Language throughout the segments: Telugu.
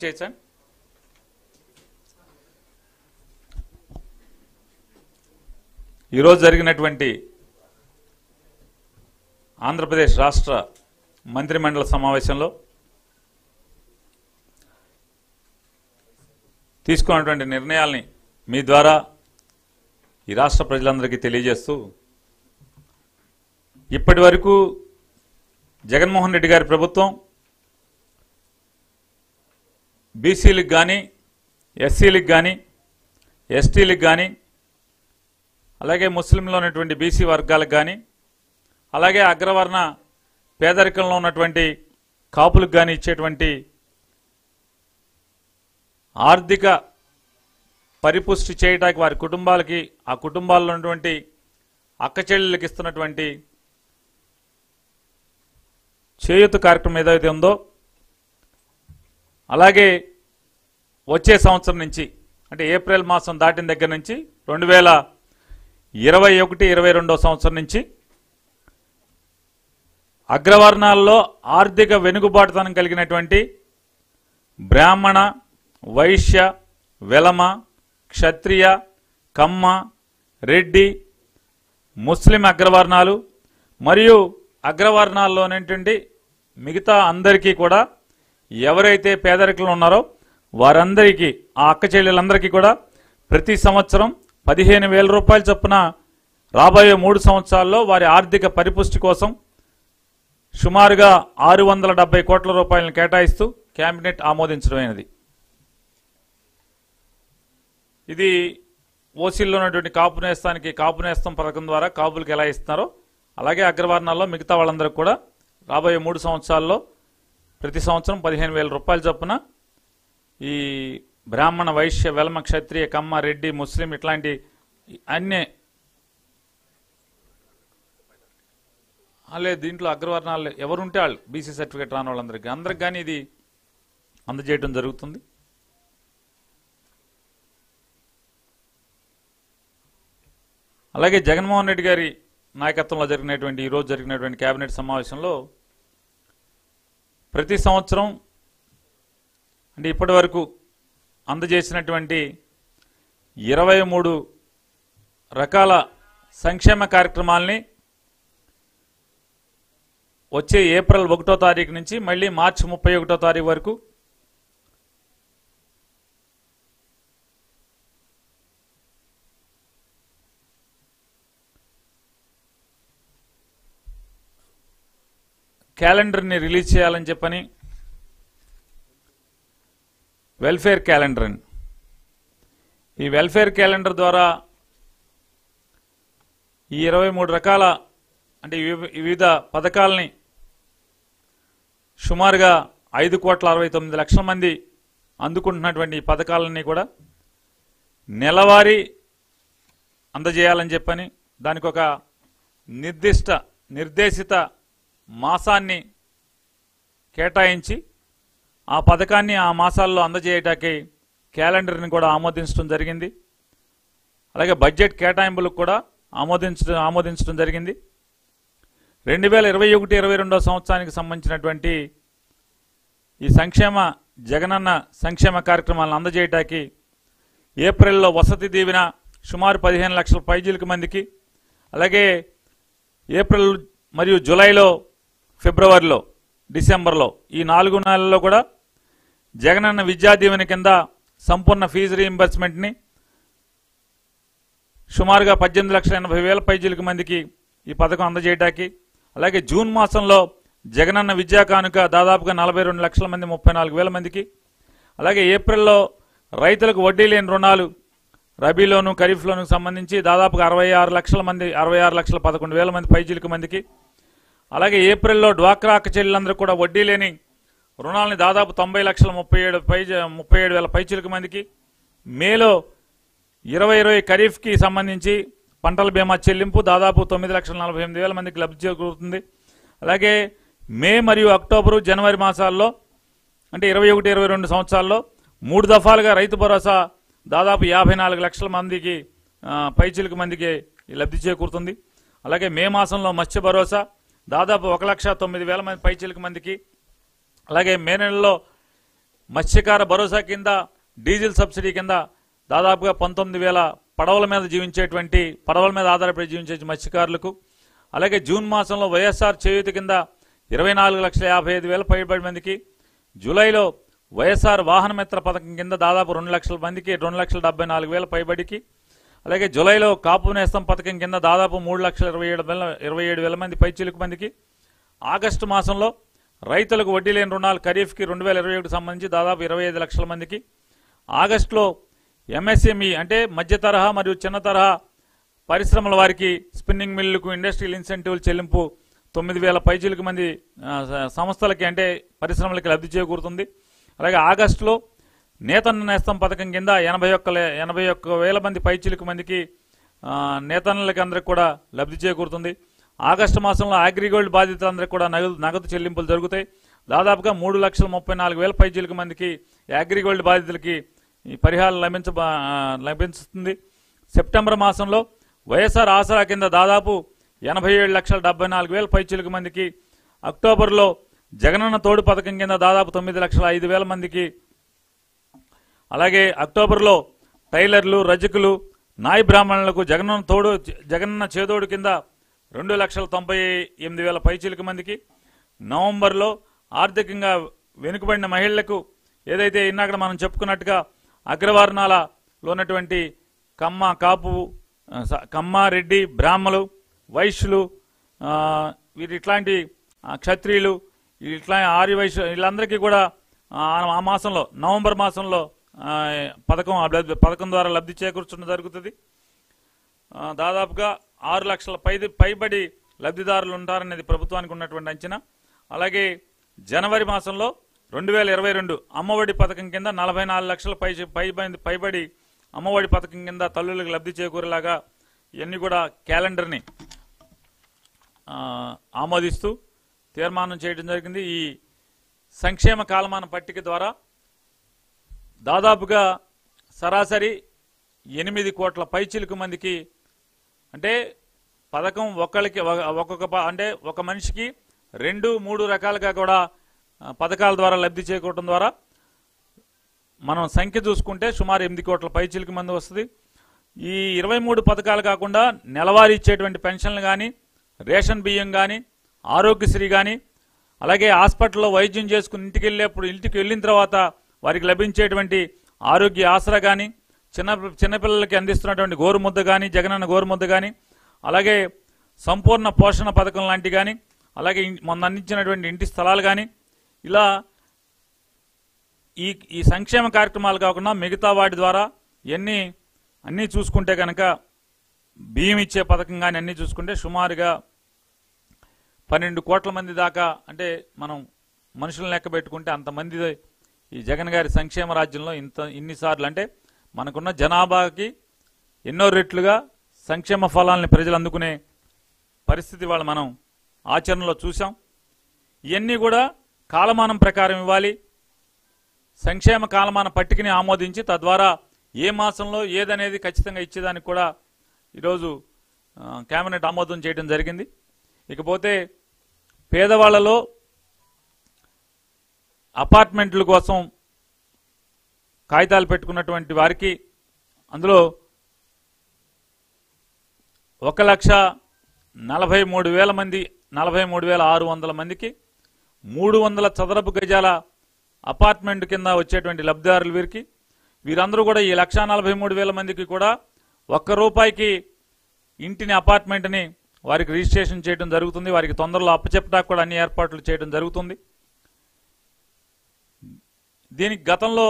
చేయొచ్చా ఈరోజు జరిగినటువంటి ఆంధ్రప్రదేశ్ రాష్ట్ర మంత్రిమండలి సమావేశంలో తీసుకున్నటువంటి నిర్ణయాల్ని మీ ద్వారా ఈ రాష్ట్ర ప్రజలందరికీ తెలియజేస్తూ ఇప్పటి వరకు జగన్మోహన్ రెడ్డి గారి ప్రభుత్వం బీసీలకు కానీ ఎస్సీలకు కానీ ఎస్టీలకు కానీ అలాగే ముస్లింలో ఉన్నటువంటి బీసీ వర్గాలకు కానీ అలాగే అగ్రవర్ణ పేదరికంలో ఉన్నటువంటి కాపులకు కానీ ఇచ్చేటువంటి ఆర్థిక పరిపుష్టి చేయడానికి వారి కుటుంబాలకి ఆ కుటుంబాల్లో ఉన్నటువంటి అక్కచెల్లెళ్ళకి ఇస్తున్నటువంటి చేయూత కార్యక్రమం ఏదైతే ఉందో అలాగే వచ్చే సంవత్సరం నుంచి అంటే ఏప్రిల్ మాసం దాటిన దగ్గర నుంచి రెండు వేల ఇరవై ఒకటి ఇరవై రెండో సంవత్సరం నుంచి అగ్రవర్ణాల్లో ఆర్థిక వెనుకబాటుతనం కలిగినటువంటి బ్రాహ్మణ వైశ్య వెలమ క్షత్రియ కమ్మ రెడ్డి ముస్లిం అగ్రవర్ణాలు మరియు అగ్రవర్ణాల్లోనేటువంటి మిగతా అందరికీ కూడా ఎవరైతే పేదరికంలో ఉన్నారో వారందరికీ ఆ అక్క చెల్లెలందరికీ కూడా ప్రతి సంవత్సరం పదిహేను వేల రూపాయల చొప్పున రాబోయే మూడు సంవత్సరాల్లో వారి ఆర్థిక పరిపుష్టి కోసం సుమారుగా ఆరు వందల డెబ్బై కోట్ల రూపాయలను కేటాయిస్తూ కేబినెట్ ఆమోదించడమైనది. ఇది ఓసీల్లో ఉన్నటువంటి కాపు నేస్తానికి కాపు నేస్తం పథకం ద్వారా కాపులకు ఎలా ఇస్తున్నారో అలాగే అగ్రవర్ణాల్లో మిగతా వాళ్ళందరికీ కూడా రాబోయే మూడు సంవత్సరాల్లో ప్రతి సంవత్సరం పదిహేను వేల రూపాయల చొప్పున ఈ బ్రాహ్మణ వైశ్య వెలమ క్షత్రియ కమ్మ రెడ్డి ముస్లిం ఇట్లాంటి అన్ని అలే దీంట్లో అగ్రవర్ణాలు ఎవరుంటే వాళ్ళు బీసీ సర్టిఫికేట్ రాని వాళ్ళందరికీ. అందరికి కానీ ఇది అందజేయడం జరుగుతుంది. అలాగే జగన్మోహన్ రెడ్డి గారి నాయకత్వంలో జరిగినటువంటి ఈరోజు జరిగినటువంటి కేబినెట్ సమావేశంలో ప్రతి సంవత్సరం అంటే ఇప్పటి వరకు అందజేసినటువంటి ఇరవై మూడు రకాల సంక్షేమ కార్యక్రమాల్ని వచ్చే ఏప్రిల్ ఒకటో తారీఖు నుంచి మళ్ళీ మార్చి ముప్పై ఒకటో తారీఖు వరకు క్యాలెండర్ని రిలీజ్ చేయాలని చెప్పని వెల్ఫేర్ క్యాలెండర్ని. ఈ వెల్ఫేర్ క్యాలెండర్ ద్వారా ఈ ఇరవై మూడు రకాల అంటే వివిధ పథకాలని సుమారుగా ఐదు కోట్ల అరవై తొమ్మిది లక్షల మంది అందుకుంటున్నటువంటి ఈ పథకాలన్నీ కూడా నెలవారీ అందజేయాలని చెప్పని దానికి ఒక నిర్దిష్ట నిర్దేశిత మాసాన్ని కేటాయించి ఆ పథకాన్ని ఆ మాసాల్లో అందజేయటానికి క్యాలెండర్ని కూడా ఆమోదించడం జరిగింది. అలాగే బడ్జెట్ కేటాయింపులకు కూడా ఆమోదించడం ఆమోదించడం జరిగింది. రెండు వేల ఇరవై ఒకటి ఇరవై రెండో సంవత్సరానికి సంబంధించినటువంటి ఈ సంక్షేమ జగనన్న సంక్షేమ కార్యక్రమాలను అందజేయటానికి ఏప్రిల్లో వసతి దీవెన సుమారు పదిహేను లక్షల పైజీలకు మందికి అలాగే ఏప్రిల్ మరియు జూలైలో ఫిబ్రవరిలో డిసెంబర్లో ఈ నాలుగు నెలల్లో కూడా జగనన్న విద్యా దీవెన కింద సంపూర్ణ ఫీజు రీయింబర్స్మెంట్ని సుమారుగా పద్దెనిమిది లక్షల ఎనభై వేల పైజీలకు మందికి ఈ పథకం అందజేయటానికి అలాగే జూన్ మాసంలో జగనన్న విద్యా కానుక దాదాపుగా నలభై రెండు లక్షల మంది ముప్పై నాలుగు వేల మందికి అలాగే ఏప్రిల్లో రైతులకు వడ్డీ లేని రుణాలు రబీలోను ఖరీఫ్లోను సంబంధించి దాదాపుగా అరవై ఆరు లక్షల మంది అరవై ఆరు లక్షల పదకొండు వేల మంది పైజీలకు మందికి అలాగే ఏప్రిల్లో డ్వాక్రా అక్క చెల్లెలందరూ కూడా వడ్డీ లేని రుణాలని దాదాపు తొంభై లక్షల ముప్పై ఏడు పై ముప్పై ఏడు వేల పైచీలకు మందికి. మేలో ఇరవై ఇరవై ఖరీఫ్కి సంబంధించి పంటల బీమా చెల్లింపు దాదాపు తొమ్మిది లక్షల నలభై ఎనిమిది వేల మందికి లబ్ధి చేకూరుతుంది. అలాగే మే మరియు అక్టోబరు జనవరి మాసాల్లో అంటే ఇరవై ఒకటి ఇరవై రెండు సంవత్సరాల్లో మూడు దఫాలుగా రైతు భరోసా దాదాపు యాభై నాలుగు లక్షల మందికి ఆ, పైచిలకు మందికి లబ్ధి చేకూరుతుంది. అలాగే మే మాసంలో మత్స్య భరోసా దాదాపు ఒక లక్ష తొమ్మిది వేల మంది పైచిలిక మందికి. అలాగే మే నెలలో మత్స్యకార భరోసా కింద డీజిల్ సబ్సిడీ కింద దాదాపుగా పంతొమ్మిది వేల పడవల మీద జీవించేటువంటి పడవల మీద ఆధారపడి జీవించే మత్స్యకారులకు. అలాగే జూన్ మాసంలో వైఎస్ఆర్ చేయూత కింద ఇరవై నాలుగు లక్షల యాభై ఐదు వేల పైబడి మందికి. జూలైలో వైఎస్ఆర్ వాహన మిత్ర పథకం కింద దాదాపు రెండు లక్షల మందికి రెండు లక్షల డెబ్బై నాలుగు వేల పైబడికి. అలాగే జూలైలో కాపు నేస్తం పథకం కింద దాదాపు మూడు లక్షల ఇరవై ఏడు వేల ఇరవై ఏడు వేల మంది పైచిలుకు మందికి. ఆగస్టు మాసంలో రైతులకు వడ్డీ లేని రుణాలు ఖరీఫ్కి రెండు వేల ఇరవై ఒకటికి సంబంధించి దాదాపు ఇరవై ఐదు లక్షల మందికి. ఆగస్టులో ఎంఎస్ఎంఈ అంటే మధ్య తరహా మరియు చిన్న తరహా పరిశ్రమల వారికి స్పిన్నింగ్ మిల్లుకు ఇండస్ట్రియల్ ఇన్సెంటివ్ల చెల్లింపు తొమ్మిది వేల పైచీలకు మంది సంస్థలకి అంటే పరిశ్రమలకి లబ్ధి చేకూరుతుంది. అలాగే ఆగస్టులో నేతన్న నేస్తం పథకం కింద ఎనభై ఒక్క ఎనభై ఒక్క వేల మంది పైచీలకు మందికి నేతన్నలకి అందరికి కూడా లబ్ధి చేకూరుతుంది. ఆగస్టు మాసంలో అగ్రిగోల్డ్ బాధితులందరికీ కూడా నగదు నగదు చెల్లింపులు జరుగుతాయి. దాదాపుగా మూడు లక్షల ముప్పై నాలుగు వేల పైచిలుకు మందికి అగ్రిగోల్డ్ బాధితులకి ఈ పరిహారం లభించ లభిస్తుంది. సెప్టెంబర్ మాసంలో వైఎస్ఆర్ ఆసరా కింద దాదాపు ఎనభై ఏడు లక్షల డెబ్బై నాలుగు వేల పైచీలకు మందికి అక్టోబర్లో జగనన్న తోడు పథకం కింద దాదాపు తొమ్మిది లక్షల ఐదు వేల మందికి అలాగే అక్టోబర్లో టైలర్లు రజకులు నాయి బ్రాహ్మణులకు జగనన్న తోడు జగనన్న చేదోడు కింద రెండు లక్షల తొంభై ఎనిమిది వేల పైచీలకు మందికి. నవంబర్లో ఆర్థికంగా వెనుకబడిన మహిళలకు ఏదైతే ఇందాక మనం చెప్పుకున్నట్టుగా అగ్రవర్ణాలలో ఉన్నటువంటి కమ్మ కాపు స- కమ్మ రెడ్డి బ్రాహ్మలు వైశ్యులు ఆ, వీరు ఇట్లాంటి క్షత్రియులు ఇట్లా ఆర్య వైశ్య వీళ్ళందరికీ కూడా ఆ, మాసంలో నవంబర్ మాసంలో పథకం లబ్ధి- పథకం ద్వారా లబ్ధి చేకూర్చడం జరుగుతుంది. దాదాపుగా ఆరు లక్షల పై పైబడి లబ్ధిదారులు ఉంటారనేది ప్రభుత్వానికి ఉన్నటువంటి అంచనా. అలాగే జనవరి మాసంలో రెండు వేల ఇరవై రెండు అమ్మఒడి పథకం కింద నలభై నాలుగు లక్షల పై పైబడి పైబడి అమ్మఒడి పథకం కింద తల్లులకు లబ్ధి చేకూరేలాగా ఇవన్నీ కూడా క్యాలెండర్ని ఆమోదిస్తూ తీర్మానం చేయడం జరిగింది. ఈ సంక్షేమ కాలమాన పట్టిక ద్వారా దాదాపుగా సరాసరి ఎనిమిది కోట్ల పైచిలుకు మందికి అంటే పథకం ఒకళ్ళకి ఒక్కొక్క ప- అంటే ఒక మనిషికి రెండు మూడు రకాలుగా కూడా పథకాల ద్వారా లబ్ధి చేకూరడం ద్వారా మనం సంఖ్య చూసుకుంటే సుమారు ఎనిమిది కోట్ల పైచిలుకు మంది వస్తుంది. ఈ ఇరవై మూడు పథకాలు కాకుండా నెలవారీ ఇచ్చేటువంటి పెన్షన్లు కానీ రేషన్ బియ్యం కానీ ఆరోగ్యశ్రీ కానీ అలాగే హాస్పిటల్లో వైద్యం చేసుకుని ఇంటికి వెళ్ళేప్పుడు ఇంటికి వెళ్ళిన తర్వాత వారికి లభించేటువంటి ఆరోగ్య ఆసరా కానీ చిన్న చిన్నపిల్లలకి అందిస్తున్నటువంటి గోరుముద్ద కానీ జగనన్న గోరుముద్ద కానీ అలాగే సంపూర్ణ పోషణ పథకం లాంటి కానీ అలాగే మొన్న అందించినటువంటి ఇంటి స్థలాలు కానీ ఇలా ఈ ఈ సంక్షేమ కార్యక్రమాలు కాకుండా మిగతా వాటి ద్వారా ఎన్ని అన్నీ చూసుకుంటే కనుక బియ్యం ఇచ్చే పథకం కానీ అన్నీ చూసుకుంటే సుమారుగా పన్నెండు కోట్ల మంది దాకా అంటే మనం మనుషులను లెక్క పెట్టుకుంటే అంతమంది ఈ జగన్ గారి సంక్షేమ రాజ్యంలో ఇంత ఇన్నిసార్లు అంటే మనకున్న జనాభాకి ఎన్నో రెట్లుగా సంక్షేమ ఫలాల్ని ప్రజలు అందుకునే పరిస్థితి వాళ్ళు మనం ఆచరణలో చూసాం ఇవన్నీ కూడా కాలమానం ప్రకారం ఇవ్వాలి. సంక్షేమ కాలమాన పట్టికని ఆమోదించి తద్వారా ఏ మాసంలో ఏదనేది ఖచ్చితంగా ఇచ్చేదానికి కూడా ఈరోజు కేబినెట్ ఆమోదం చేయడం జరిగింది. ఇకపోతే పేదవాళ్ళలో అపార్ట్మెంట్ల కోసం కాగితాలు పెట్టుకున్నటువంటి వారికి అందులో ఒక లక్ష నలభై మూడు వేల మంది నలభై మూడు వేల ఆరు వందల మందికి మూడు వందల చదరపు గజాల అపార్ట్మెంట్ కింద వచ్చేటువంటి లబ్ధిదారులు వీరికి. వీరందరూ కూడా ఈ లక్ష నలభై మూడు వేల మందికి కూడా ఒక్క రూపాయికి ఇంటిని అపార్ట్మెంట్ని వారికి రిజిస్ట్రేషన్ చేయడం జరుగుతుంది. వారికి తొందరలో అప్పచెప్పడానికి కూడా అన్ని ఏర్పాట్లు చేయడం జరుగుతుంది. దీనికి గతంలో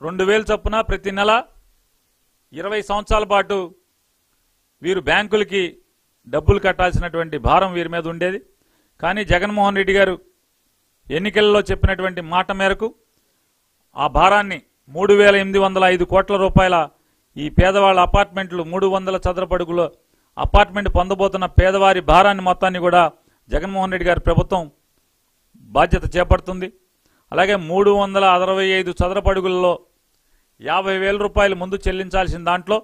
రెండు వేలు చొప్పున ప్రతి నెల ఇరవై సంవత్సరాల పాటు వీరు బ్యాంకులకి డబ్బులు కట్టాల్సినటువంటి భారం వీరి మీద ఉండేది. కానీ జగన్మోహన్ రెడ్డి గారు ఎన్నికల్లో చెప్పినటువంటి మాట మేరకు ఆ భారాన్ని మూడు వేల ఎనిమిది వందల ఐదు కోట్ల రూపాయల ఈ పేదవాళ్ళ అపార్ట్మెంట్లు మూడు వందల చదరపడుగులో అపార్ట్మెంట్ పొందబోతున్న పేదవారి భారాన్ని మొత్తాన్ని కూడా జగన్మోహన్ రెడ్డి గారి ప్రభుత్వం బాధ్యత చేపడుతుంది. అలాగే మూడు వందల అరవై ఐదు చదరపడుగుల్లో యాభై వేల రూపాయలు ముందు చెల్లించాల్సిన దాంట్లో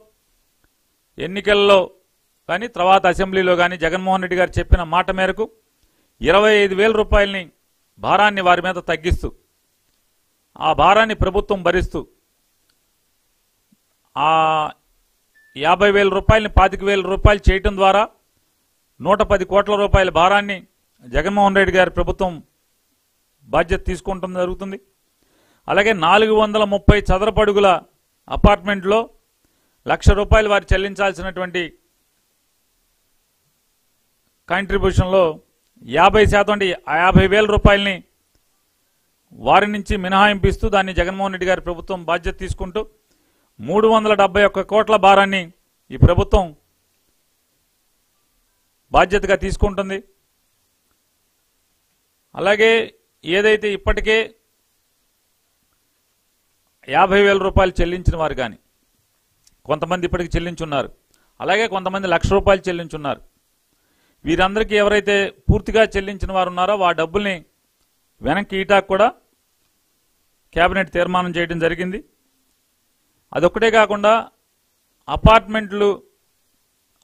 ఎన్నికల్లో కానీ తర్వాత అసెంబ్లీలో కానీ జగన్మోహన్ రెడ్డి గారు చెప్పిన మాట మేరకు ఇరవై ఐదు వేల రూపాయలని భారాన్ని వారి మీద తగ్గిస్తూ ఆ భారాన్ని ప్రభుత్వం భరిస్తూ ఆ యాభై వేల రూపాయలని పాతిక వేల రూపాయలు చేయటం ద్వారా నూట పది కోట్ల రూపాయల భారాన్ని జగన్మోహన్ రెడ్డి గారి ప్రభుత్వం బాధ్యత తీసుకుంటం జరుగుతుంది. అలాగే నాలుగు వందల ముప్పై చదరపడుగుల అపార్ట్మెంట్లో లక్ష రూపాయలు వారు చెల్లించాల్సినటువంటి కాంట్రిబ్యూషన్లో యాభై శాతం అంటే యాభై వేల రూపాయలని వారి నుంచి మినహాయింపిస్తూ దాన్ని జగన్మోహన్ రెడ్డి గారి ప్రభుత్వం బాధ్యత తీసుకుంటూ మూడు వందల డెబ్బై ఒక్క కోట్ల భారాన్ని ఈ ప్రభుత్వం బాధ్యతగా తీసుకుంటుంది. అలాగే ఏదైతే ఇప్పటికే యాభై వేల రూపాయలు చెల్లించిన వారు కానీ కొంతమంది ఇప్పటికి చెల్లించున్నారు. అలాగే కొంతమంది లక్ష రూపాయలు చెల్లించున్నారు. వీరందరికీ ఎవరైతే పూర్తిగా చెల్లించిన వారు ఉన్నారో ఆ డబ్బుల్ని వెనక్కి ఈటాకు కూడా కేబినెట్ తీర్మానం చేయడం జరిగింది. అదొక్కటే కాకుండా అపార్ట్మెంట్లు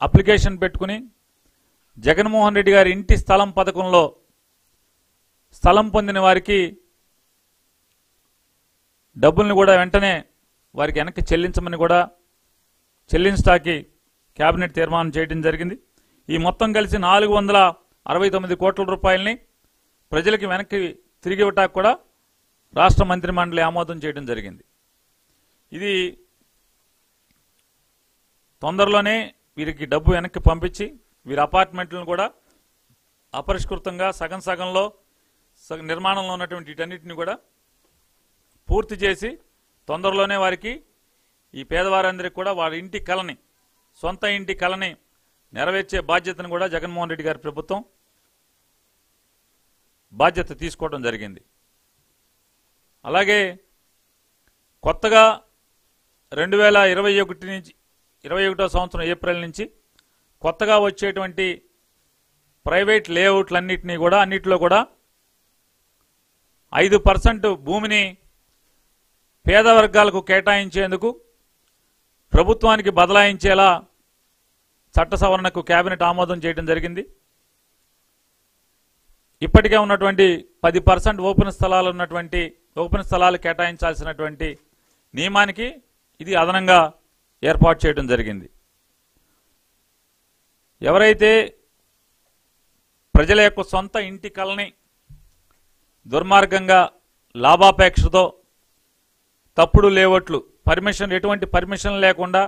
అప్లికేషన్ పెట్టుకుని జగన్మోహన్ రెడ్డి గారి ఇంటి స్థలం పథకంలో స్థలం పొందిన వారికి డబ్బుల్ని కూడా వెంటనే వారికి వెనక్కి చెల్లించమని కూడా చెల్లించడానికి కేబినెట్ తీర్మానం చేయడం జరిగింది. ఈ మొత్తం కలిసి నాలుగు వందల అరవై తొమ్మిది కోట్ల రూపాయలని ప్రజలకి వెనక్కి తిరిగి ఇవ్వటానికి కూడా రాష్ట్ర మంత్రి మండలి ఆమోదం చేయడం జరిగింది. ఇది తొందరలోనే వీరికి డబ్బు వెనక్కి పంపించి వీరి అపార్ట్మెంట్లను కూడా అపరిష్కృతంగా సగం సగంలో నిర్మాణంలో ఉన్నటువంటి వీటన్నిటిని కూడా పూర్తి చేసి తొందరలోనే వారికి ఈ పేదవారందరికీ కూడా వారి ఇంటి కళని సొంత ఇంటి కళని నెరవేర్చే బాధ్యతను కూడా జగన్మోహన్ రెడ్డి గారి ప్రభుత్వం బాధ్యత తీసుకోవడం జరిగింది. అలాగే కొత్తగా రెండు వేల ఇరవై ఒకటి నుంచి ఇరవై ఒకటో సంవత్సరం ఏప్రిల్ నుంచి కొత్తగా వచ్చేటువంటి ప్రైవేట్ లేఅవుట్లన్నింటినీ కూడా అన్నిటిలో కూడా ఐదు పర్సెంట్ భూమిని పేద వర్గాలకు కేటాయించేందుకు ప్రభుత్వానికి బదలాయించేలా చట్ట సవరణకు కేబినెట్ ఆమోదం చేయడం జరిగింది. ఇప్పటికే ఉన్నటువంటి పది పర్సెంట్ ఓపెన్ స్థలాలు ఉన్నటువంటి ఓపెన్ స్థలాలు కేటాయించాల్సినటువంటి నియమానికి ఇది అదనంగా ఏర్పాటు చేయడం జరిగింది. ఎవరైతే ప్రజల యొక్క సొంత ఇంటి కలని దుర్మార్గంగా లాభాపేక్షతో తప్పుడు లేఅవుట్లు పర్మిషన్ ఎటువంటి పర్మిషన్ లేకుండా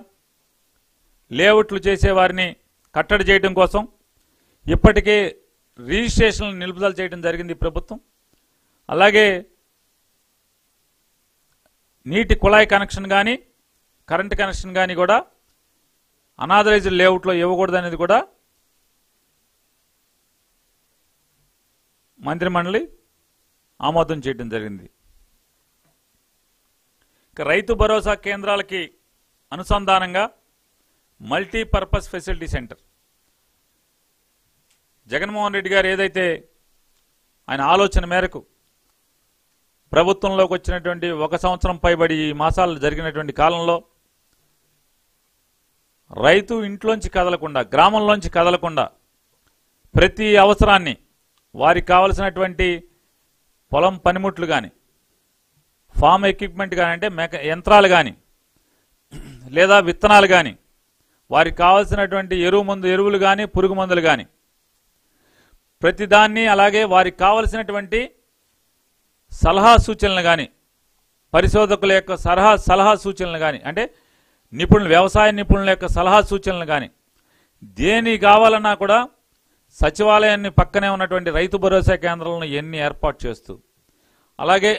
లేఅవుట్లు చేసేవారిని కట్టడి చేయడం కోసం ఇప్పటికే రిజిస్ట్రేషన్లు నిలుపుదల చేయడం జరిగింది ప్రభుత్వం. అలాగే నీటి కుళాయి కనెక్షన్ కానీ కరెంట్ కనెక్షన్ కానీ కూడా అనాథరైజ్డ్ లేఅవుట్లో ఇవ్వకూడదు అనేది కూడా మంత్రిమండలి ఆమోదం చేయడం జరిగింది. ఇక రైతు భరోసా కేంద్రాలకి అనుసంధానంగా multipurpose facility centre. Jaganmohan Reddy గారు ఏదైతే ఆయన ఆలోచన మేరకు ప్రభుత్వంలోకి వచ్చినటువంటి ఒక సంవత్సరం పైబడి ఈ మాసాలు జరిగినటువంటి కాలంలో రైతు ఇంట్లోంచి కదలకుండా గ్రామంలోంచి కదలకుండా ప్రతి అవసరాన్ని వారికి కావలసినటువంటి పొలం పనిముట్లు కానీ ఫామ్ ఎక్విప్మెంట్ కానీ అంటే మెక యంత్రాలు కానీ లేదా విత్తనాలు కానీ వారికి కావలసినటువంటి ఎరువు మందు ఎరువులు కానీ పురుగు మందులు కానీ ప్రతిదాన్ని అలాగే వారికి కావలసినటువంటి సలహా సూచనలు కానీ పరిశోధకుల యొక్క సలహా సలహా సూచనలు కానీ అంటే నిపుణులు వ్యవసాయ నిపుణుల యొక్క సలహా సూచనలు కానీ దేని కావాలన్నా కూడా సచివాలయాన్ని పక్కనే ఉన్నటువంటి రైతు భరోసా కేంద్రాలను ఎన్ని ఏర్పాటు చేస్తూ అలాగే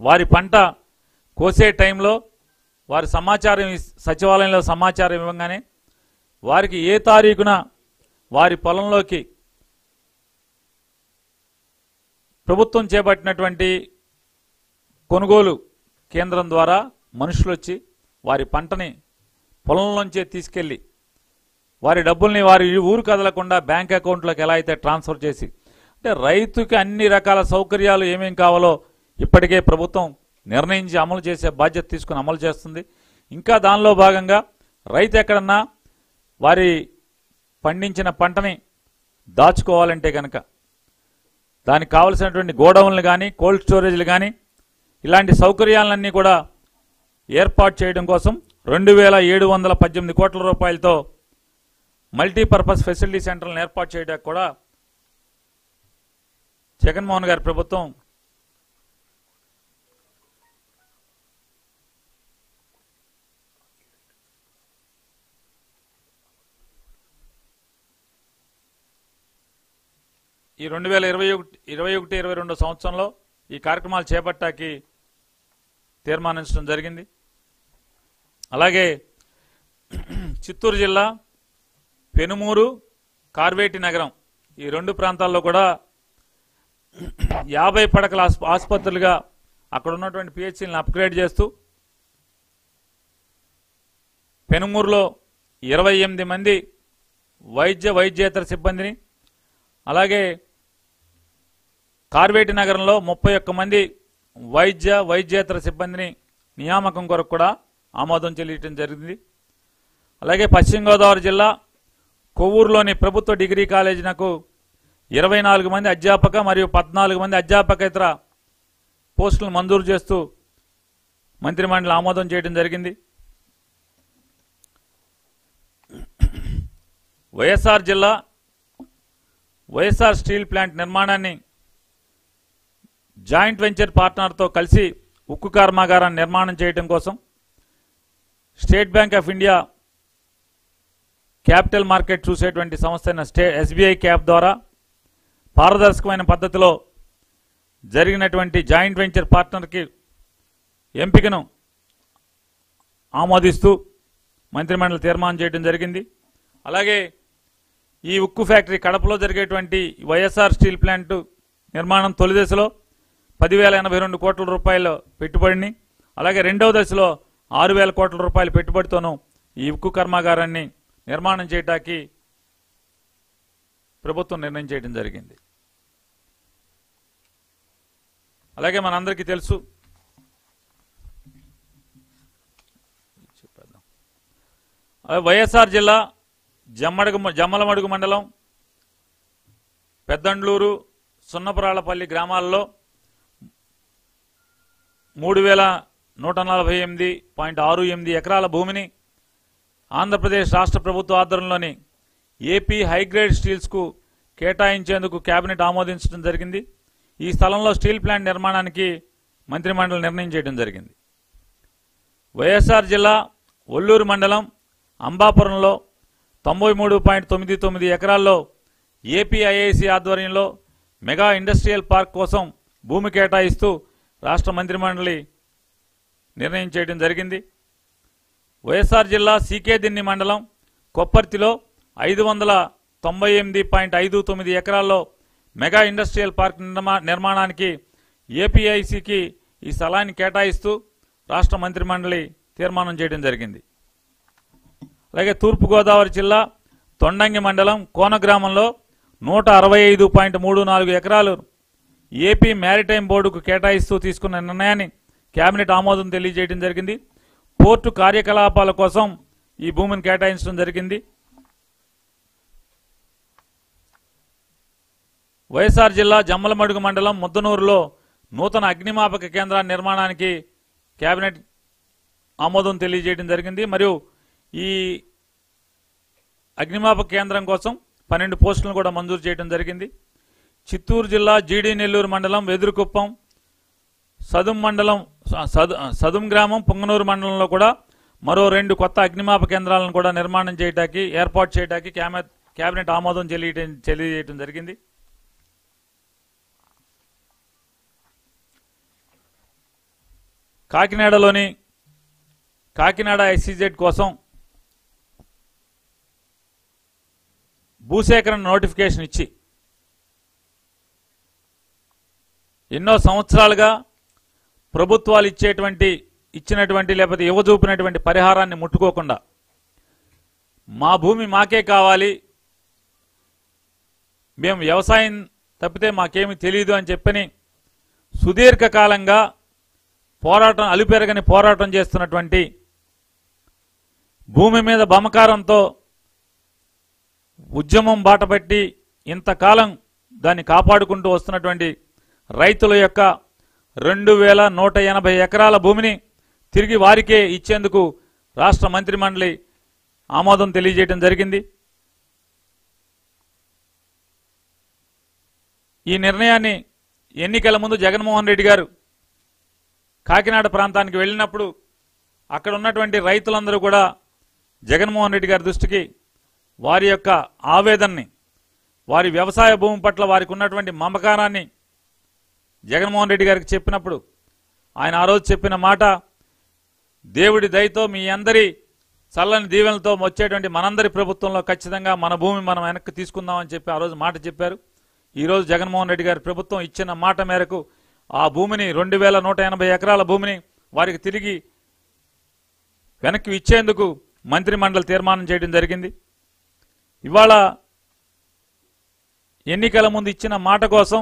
వారి పంట కోసే టైంలో వారి సమాచారం సచివాలయంలో సమాచారం ఇవ్వగానే వారికి ఏ తారీఖున వారి పొలంలోకి ప్రభుత్వం చేపట్టినటువంటి కొనుగోలు కేంద్రం ద్వారా మనుషులు వచ్చి వారి పంటని పొలంలోంచే తీసుకెళ్ళి వారి డబ్బుల్ని వారి ఊరు కదలకుండా బ్యాంక్ అకౌంట్లోకి ఎలా అయితే ట్రాన్స్ఫర్ చేసి అంటే రైతుకి అన్ని రకాల సౌకర్యాలు ఏమేం కావాలో ఇప్పటికే ప్రభుత్వం నిర్ణయించి అమలు చేసే బాధ్యత తీసుకుని అమలు చేస్తుంది. ఇంకా దానిలో భాగంగా రైతు ఎక్కడన్నా వారి పండించిన పంటని దాచుకోవాలంటే కనుక దానికి కావలసినటువంటి గోడౌన్లు కానీ కోల్డ్ స్టోరేజ్లు కానీ ఇలాంటి సౌకర్యాలన్నీ కూడా ఏర్పాటు చేయడం కోసం రెండు వేల ఏడు వందల పద్దెనిమిది కోట్ల రూపాయలతో మల్టీపర్పస్ ఫెసిలిటీ సెంటర్లను ఏర్పాటు చేయడానికి కూడా జగన్మోహన్ గారి ప్రభుత్వం ఈ రెండు వేల ఇరవై ఒకటి ఇరవై ఒకటి ఇరవై రెండు సంవత్సరంలో ఈ కార్యక్రమాలు చేపట్టాకి తీర్మానించడం జరిగింది. అలాగే చిత్తూరు జిల్లా పెనుమూరు కార్వేటి నగరం ఈ రెండు ప్రాంతాల్లో కూడా యాభై పడకల ఆసుపత్రులుగా అక్కడ ఉన్నటువంటి పిహెచ్సిలను అప్గ్రేడ్ చేస్తూ పెనుమూరులో ఇరవై ఎనిమిది మంది వైద్య వైద్యేతర సిబ్బందిని అలాగే కార్వేటి నగరంలో ముప్పై ఒక్క మంది వైద్య వైద్యేతర సిబ్బందిని నియామకం కొరకు కూడా ఆమోదం చెల్లించడం జరిగింది. అలాగే పశ్చిమ గోదావరి జిల్లా కొవ్వూరులోని ప్రభుత్వ డిగ్రీ కాలేజీనకు ఇరవై నాలుగు మంది అధ్యాపక మరియు పద్నాలుగు మంది అధ్యాపకేతర పోస్టులను మంజూరు చేస్తూ మంత్రిమండలి ఆమోదం చేయడం జరిగింది. వైఎస్ఆర్ జిల్లా వైఎస్ఆర్ స్టీల్ ప్లాంట్ నిర్మాణాన్ని జాయింట్ వెంచర్ పార్ట్నర్తో కలిసి ఉక్కు కర్మాగారాన్ని నిర్మాణం చేయడం కోసం State Bank of India capital market చూసేటువంటి సంస్థ అయిన స్టే ఎస్బీఐ క్యాప్ ద్వారా పారదర్శకమైన పద్ధతిలో జరిగినటువంటి జాయింట్ వెంచర్ పార్ట్నర్కి ఎంపికను ఆమోదిస్తూ మంత్రిమండలి తీర్మానం చేయడం జరిగింది. అలాగే ఈ ఉక్కు ఫ్యాక్టరీ కడపలో జరిగేటువంటి వైఎస్ఆర్ స్టీల్ ప్లాంట్ నిర్మాణం తొలి దశలో పదివేల ఎనభై రెండు కోట్ల రూపాయల పెట్టుబడిని అలాగే రెండవ దశలో ఆరు వేల కోట్ల రూపాయల పెట్టుబడితోనూ ఈ ఉక్కు కర్మాగారాన్ని నిర్మాణం చేయటానికి ప్రభుత్వం నిర్ణయం చేయడం జరిగింది. అలాగే మనందరికీ తెలుసు వైఎస్ఆర్ జిల్లా జమ్మడుగు జమ్మలమడుగు మండలం పెద్దండ్లూరు సున్నపురాలపల్లి గ్రామాల్లో మూడు వేల నూట నలభై ఎనిమిది పాయింట్ ఆరు ఎనిమిది ఎకరాల భూమిని ఆంధ్రప్రదేశ్ రాష్ట్ర ప్రభుత్వ ఆధ్వర్యంలోని ఏపీ హైగ్రేడ్ స్టీల్స్కు కేటాయించేందుకు కేబినెట్ ఆమోదించడం జరిగింది. ఈ స్థలంలో స్టీల్ ప్లాంట్ నిర్మాణానికి మంత్రిమండలి నిర్ణయం చేయడం జరిగింది. వైఎస్ఆర్ జిల్లా ఒల్లూరు మండలం అంబాపురంలో తొంభై మూడు పాయింట్ తొమ్మిది తొమ్మిది ఎకరాల్లో ఏపీఐఐసి ఆధ్వర్యంలో మెగా ఇండస్ట్రియల్ పార్క్ కోసం భూమి కేటాయిస్తూ రాష్ట్ర మంత్రిమండలి నిర్ణయం చేయడం జరిగింది. వైఎస్ఆర్ జిల్లా సీకేదిన్ని మండలం కొప్పర్తిలో ఐదు వందల తొంభై ఎనిమిది పాయింట్ ఐదు తొమ్మిది ఎకరాల్లో మెగా ఇండస్ట్రియల్ పార్క్ నిర్మా నిర్మాణానికి ఏపీఐసికి ఈ స్థలాన్ని కేటాయిస్తూ రాష్ట్ర మంత్రిమండలి తీర్మానం చేయడం జరిగింది. అలాగే తూర్పుగోదావరి జిల్లా తొండంగి మండలం కోన గ్రామంలో నూట అరవై ఐదు పాయింట్ మూడు నాలుగు ఎకరాలు ఏపీ మ్యారిటైమ్ బోర్డుకు కేటాయిస్తూ తీసుకున్న నిర్ణయాన్ని కేబినెట్ ఆమోదం తెలియజేయడం జరిగింది. పోర్టు కార్యకలాపాల కోసం ఈ భూమిని కేటాయించడం జరిగింది. వైఎస్ఆర్ జిల్లా జమ్మలమడుగు మండలం ముద్దనూరులో నూతన అగ్నిమాపక కేంద్రాన్ని నిర్మాణానికి కేబినెట్ ఆమోదం తెలియజేయడం జరిగింది. మరియు ఈ అగ్నిమాపక కేంద్రం కోసం పన్నెండు పోస్టులను కూడా మంజూరు చేయడం జరిగింది. చిత్తూరు జిల్లా జీడి నెల్లూరు మండలం వెదురుకుప్పం సదుం మండలం సదు సదుం గ్రామం పొంగనూరు మండలంలో కూడా మరో రెండు కొత్త అగ్నిమాప కేంద్రాలను కూడా నిర్మాణం చేయడానికి ఏర్పాటు చేయడానికి క్యాబినెట్ కేబినెట్ ఆమోదం తెలియటం తెలియజేయటం జరిగింది. కాకినాడలోని కాకినాడ ఎస్సీజెడ్ కోసం భూసేకరణ నోటిఫికేషన్ ఇచ్చి ఎన్నో సంవత్సరాలుగా ప్రభుత్వాలు ఇచ్చేటువంటి ఇచ్చినటువంటి లేకపోతే ఇవ్వజూపినటువంటి పరిహారాన్ని ముట్టుకోకుండా మా భూమి మాకే కావాలి మేము వ్యవసాయం తప్పితే మాకేమి తెలియదు అని చెప్పని సుదీర్ఘకాలంగా పోరాటం అలుపెరగని పోరాటం చేస్తున్నటువంటి భూమి మీద బమకారంతో ఉద్యమం బాటపట్టి ఇంతకాలం దాన్ని కాపాడుకుంటూ వస్తున్నటువంటి రైతుల యొక్క రెండు వేల నూట ఎనభై ఎకరాల భూమిని తిరిగి వారికే ఇచ్చేందుకు రాష్ట్ర మంత్రిమండలి ఆమోదం తెలియజేయడం జరిగింది. ఈ నిర్ణయాన్ని ఎన్నికల ముందు జగన్మోహన్ రెడ్డి గారు కాకినాడ ప్రాంతానికి వెళ్ళినప్పుడు అక్కడ ఉన్నటువంటి రైతులందరూ కూడా జగన్మోహన్ రెడ్డి గారి దృష్టికి వారి యొక్క ఆవేదనని వారి వ్యవసాయ భూమి పట్ల వారికి ఉన్నటువంటి మమకారాన్ని జగన్మోహన్ రెడ్డి గారికి చెప్పినప్పుడు ఆయన ఆ రోజు చెప్పిన మాట దేవుడి దయతో మీ అందరి చల్లని దీవెనలతో వచ్చేటువంటి మనందరి ప్రభుత్వంలో ఖచ్చితంగా మన భూమి మనం వెనక్కి తీసుకుందామని చెప్పి ఆ రోజు మాట చెప్పారు. ఈరోజు జగన్మోహన్ రెడ్డి గారి ప్రభుత్వం ఇచ్చిన మాట మేరకు ఆ భూమిని రెండు వేల నూట ఎనభై ఎకరాల భూమిని వారికి తిరిగి వెనక్కి ఇచ్చేందుకు మంత్రిమండలి తీర్మానం చేయడం జరిగింది. ఇవాళ ఎన్నికల ముందు ఇచ్చిన మాట కోసం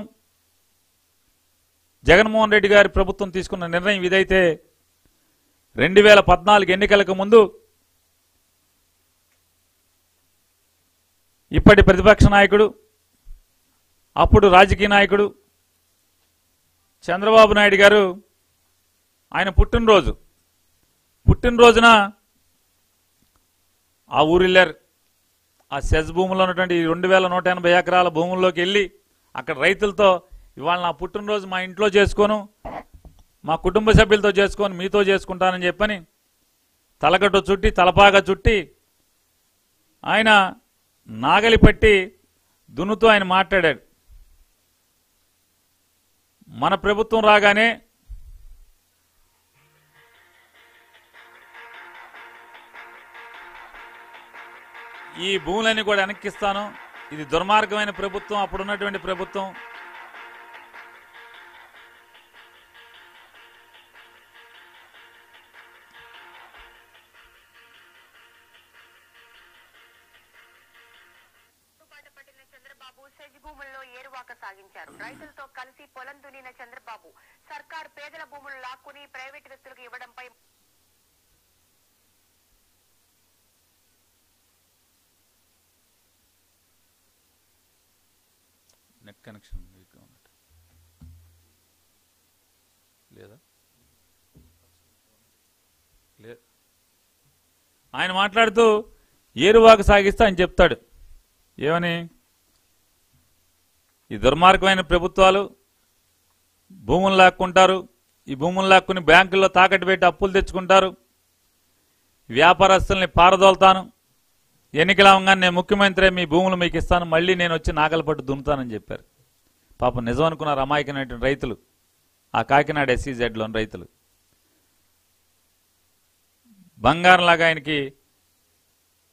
జగన్మోహన్ రెడ్డి గారి ప్రభుత్వం తీసుకున్న నిర్ణయం ఇదైతే రెండు వేల పద్నాలుగు ఎన్నికలకు ముందు ఇప్పటి ప్రతిపక్ష నాయకుడు అప్పుడు రాజకీయ నాయకుడు చంద్రబాబు నాయుడు గారు ఆయన పుట్టినరోజు. పుట్టినరోజున ఆ ఊరిల్లారు ఆ సెజ్ భూములో ఉన్నటువంటి రెండు వేల నూట ఎనభై ఎకరాల భూముల్లోకి వెళ్ళి అక్కడ రైతులతో ఇవాళ నా పుట్టినరోజు మా ఇంట్లో చేసుకోను మా కుటుంబ సభ్యులతో చేసుకొని మీతో చేసుకుంటానని చెప్పని తలగట్టు చుట్టి తలపాగా చుట్టి ఆయన నాగలి పట్టి దున్నుతూ ఆయన మాట్లాడాడు. మన ప్రభుత్వం రాగానే ఈ భూములన్నీ కూడా వెనక్కిస్తాను. ఇది దుర్మార్గమైన ప్రభుత్వం అప్పుడున్నటువంటి ప్రభుత్వం. ఏరువాక రైతులతో కలిసి పొలం దున్నిన చంద్రబాబు సర్కార్ పేదల భూములు లాక్కుని ప్రైవేట్ వ్యక్తులకు ఇవ్వడంపై నెట్ కనెక్షన్ వీక్గా ఉన్నట్టు. లేదా? లేదు ఆయన మాట్లాడుతూ ఏరువాకు సాగిస్తా అని చెప్తాడు. ఏమని? ఈ దుర్మార్గమైన ప్రభుత్వాలు భూములు లాక్కుంటారు ఈ భూములు లాక్కుని బ్యాంకుల్లో తాకట్టు పెట్టి అప్పులు తెచ్చుకుంటారు. వ్యాపారస్తుల్ని పారదోలుతాను. ఎన్నికల అవగానే నేను ముఖ్యమంత్రి మీ భూములు మీకు ఇస్తాను మళ్ళీ నేను వచ్చి నాగలపట్టు దున్నుతానని చెప్పారు. పాపం నిజం అనుకున్నారు అమాయకమైనటువంటి రైతులు ఆ కాకినాడ ఎస్సీజెడ్లోని రైతులు. బంగారంలాగా ఆయనకి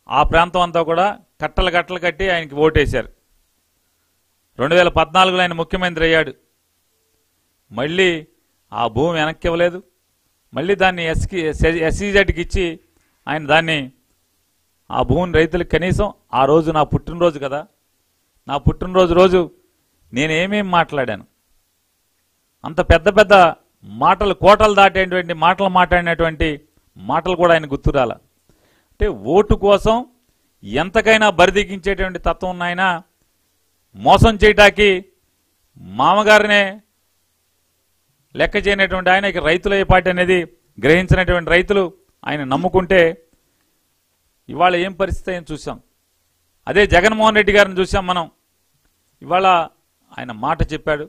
ఆ ప్రాంతం అంతా కూడా కట్టలు కట్టలు కట్టి ఆయనకి ఓటేశారు. రెండు వేల పద్నాలుగులో ఆయన ముఖ్యమంత్రి అయ్యాడు. మళ్ళీ ఆ భూమి వెనక్కి ఇవ్వలేదు మళ్ళీ దాన్ని ఎస్కి ఎస్ఈజెడ్కి ఇచ్చి ఆయన దాన్ని ఆ భూమిని రైతులకు కనీసం ఆ రోజు నా పుట్టినరోజు కదా. నా పుట్టినరోజు రోజు నేనేమేమి మాట్లాడాను. అంత పెద్ద పెద్ద మాటలు కోటలు దాటేటువంటి మాటలు మాట్లాడినటువంటి మాటలు కూడా ఆయన గుర్తురాల అంటే ఓటు కోసం ఎంతకైనా బరిదిగించేటువంటి తత్వం ఉన్న మోసం చేయటానికి మామగారినే లెక్క చేయనటువంటి ఆయన ఇక రైతుల ఏ పార్టీ అనేది గ్రహించినటువంటి రైతులు ఆయన నమ్ముకుంటే ఇవాళ ఏం పరిస్థితి అని చూసాం అదే జగన్మోహన్ రెడ్డి గారిని చూసాం మనం. ఇవాళ ఆయన మాట చెప్పాడు.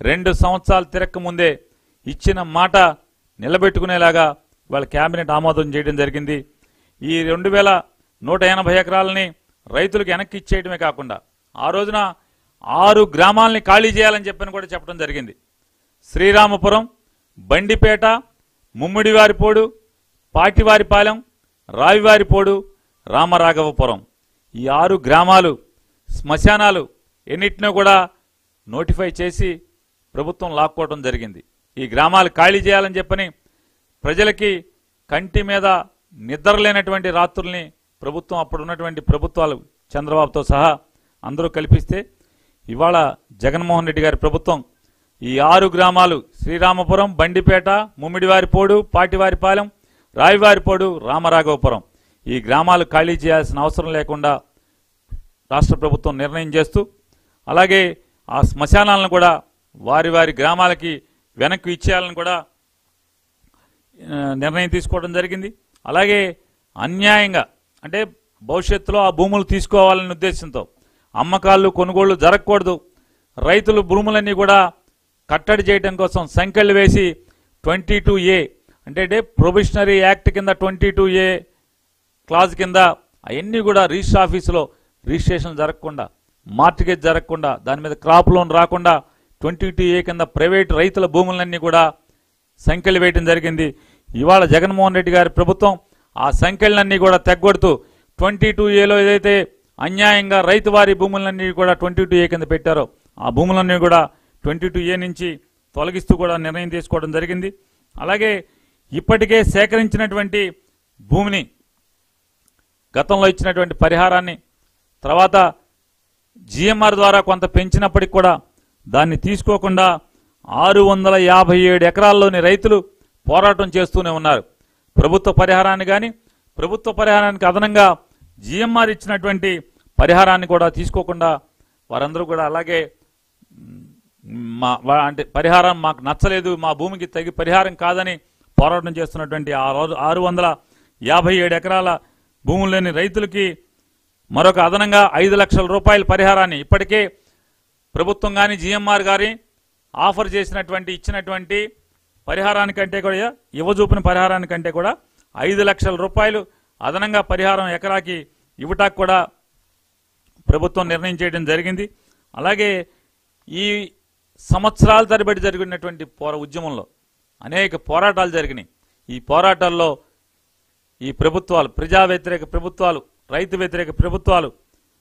రెండు సంవత్సరాలు తిరక్క ముందే ఇచ్చిన మాట నిలబెట్టుకునేలాగా ఇవాళ కేబినెట్ ఆమోదం చేయడం జరిగింది. ఈ రెండు వేల నూట ఎనభై ఎకరాలని రైతులకు వెనక్కి ఇచ్చేయడమే కాకుండా ఆ రోజున ఆరు గ్రామాలని ఖాళీ చేయాలని చెప్పని కూడా చెప్పడం జరిగింది. శ్రీరామపురం బండిపేట ముమ్మిడివారిపోడు పాటివారిపాలెం రావివారిపోడు రామరాఘవపురం. ఈ ఆరు గ్రామాలు శ్మశానాలు ఎన్నిటినో కూడా నోటిఫై చేసి ప్రభుత్వం లాక్కోవడం జరిగింది. ఈ గ్రామాలు ఖాళీ చేయాలని చెప్పని ప్రజలకి కంటి మీద నిద్రలేనటువంటి రాత్రుల్ని ప్రభుత్వం అప్పుడు ఉన్నటువంటి ప్రభుత్వాలు చంద్రబాబుతో సహా అందరూ కల్పిస్తే ఇవాళ జగన్మోహన్ రెడ్డి గారి ప్రభుత్వం ఈ ఆరు గ్రామాలు శ్రీరామపురం బండిపేట ముమ్మిడివారిపోడు పాటివారిపాలెం రాయివారిపోడు రామరాఘవపురం. ఈ గ్రామాలు ఖాళీ చేయాల్సిన అవసరం లేకుండా రాష్ట్ర ప్రభుత్వం నిర్ణయం చేస్తూ అలాగే ఆ శ్మశానాలను కూడా వారి వారి గ్రామాలకి వెనక్కి ఇచ్చేయాలని కూడా నిర్ణయం తీసుకోవడం జరిగింది. అలాగే అన్యాయంగా అంటే భవిష్యత్తులో ఆ భూములు తీసుకోవాలనే ఉద్దేశంతో అమ్మకాలు కొనుగోళ్ళు జరగకూడదు. రైతులు భూములన్నీ కూడా కట్టడి చేయడం కోసం సంఖ్యలు వేసి ట్వంటీ టూ ఏ అంటే ప్రొబిషనరీ యాక్ట్ కింద ట్వంటీ టూ ఏ క్లాజ్ కింద అవన్నీ కూడా రిజిస్టర్ ఆఫీసులో రిజిస్ట్రేషన్ జరగకుండా మార్టిగేజ్ జరగకుండా దాని మీద క్రాప్ లోన్ రాకుండా ట్వంటీ టూ ఏ కింద ప్రైవేట్ రైతుల భూములన్నీ కూడా సంఖ్యలు వేయడం జరిగింది. ఇవాళ జగన్మోహన్ రెడ్డి గారి ప్రభుత్వం ఆ సంఖ్యలన్నీ కూడా తెగ్గొడుతూ ట్వంటీ టూ ఏలో ఏదైతే అన్యాయంగా రైతు వారి భూములన్నీ కూడా ట్వంటీ టూ ఏ కింద పెట్టారో. ఆ భూములన్నీ కూడా ట్వంటీ టూ ఏ నుంచి తొలగిస్తూ కూడా నిర్ణయం తీసుకోవడం జరిగింది. అలాగే ఇప్పటికే సేకరించినటువంటి భూమిని గతంలో ఇచ్చినటువంటి పరిహారాన్ని తర్వాత జిఎంఆర్ ద్వారా కొంత పెంచినప్పటికి కూడా దాన్ని తీసుకోకుండా ఆరు వందల యాభై ఏడు ఎకరాల్లోని రైతులు పోరాటం చేస్తూనే ఉన్నారు. ప్రభుత్వ పరిహారాన్ని కానీ ప్రభుత్వ పరిహారానికి అదనంగా జిఎంఆర్ ఇచ్చినటువంటి పరిహారాన్ని కూడా తీసుకోకుండా వారందరూ కూడా అలాగే మా అంటే పరిహారం మాకు నచ్చలేదు మా భూమికి తగి పరిహారం కాదని పోరాటం చేస్తున్నటువంటి ఆ రోజు ఆరు వందల యాభై ఏడు ఎకరాల భూముల్లోని రైతులకి మరొక అదనంగా ఐదు లక్షల రూపాయల పరిహారాన్ని ఇప్పటికే ప్రభుత్వం కానీ జిఎంఆర్ గారి ఆఫర్ చేసినటువంటి ఇచ్చినటువంటి పరిహారానికంటే కూడా ఇవ్వజూపిన పరిహారానికంటే కూడా ఐదు లక్షల రూపాయలు అదనంగా పరిహారం ఎకరాకి ఇవ్వటానికి కూడా ప్రభుత్వం నిర్ణయం చేయడం జరిగింది. అలాగే ఈ సంవత్సరాల తరబడి జరిగినటువంటి పోర ఉద్యమంలో అనేక పోరాటాలు జరిగినాయి. ఈ పోరాటాల్లో ఈ ప్రభుత్వాలు ప్రజా వ్యతిరేక ప్రభుత్వాలు రైతు వ్యతిరేక ప్రభుత్వాలు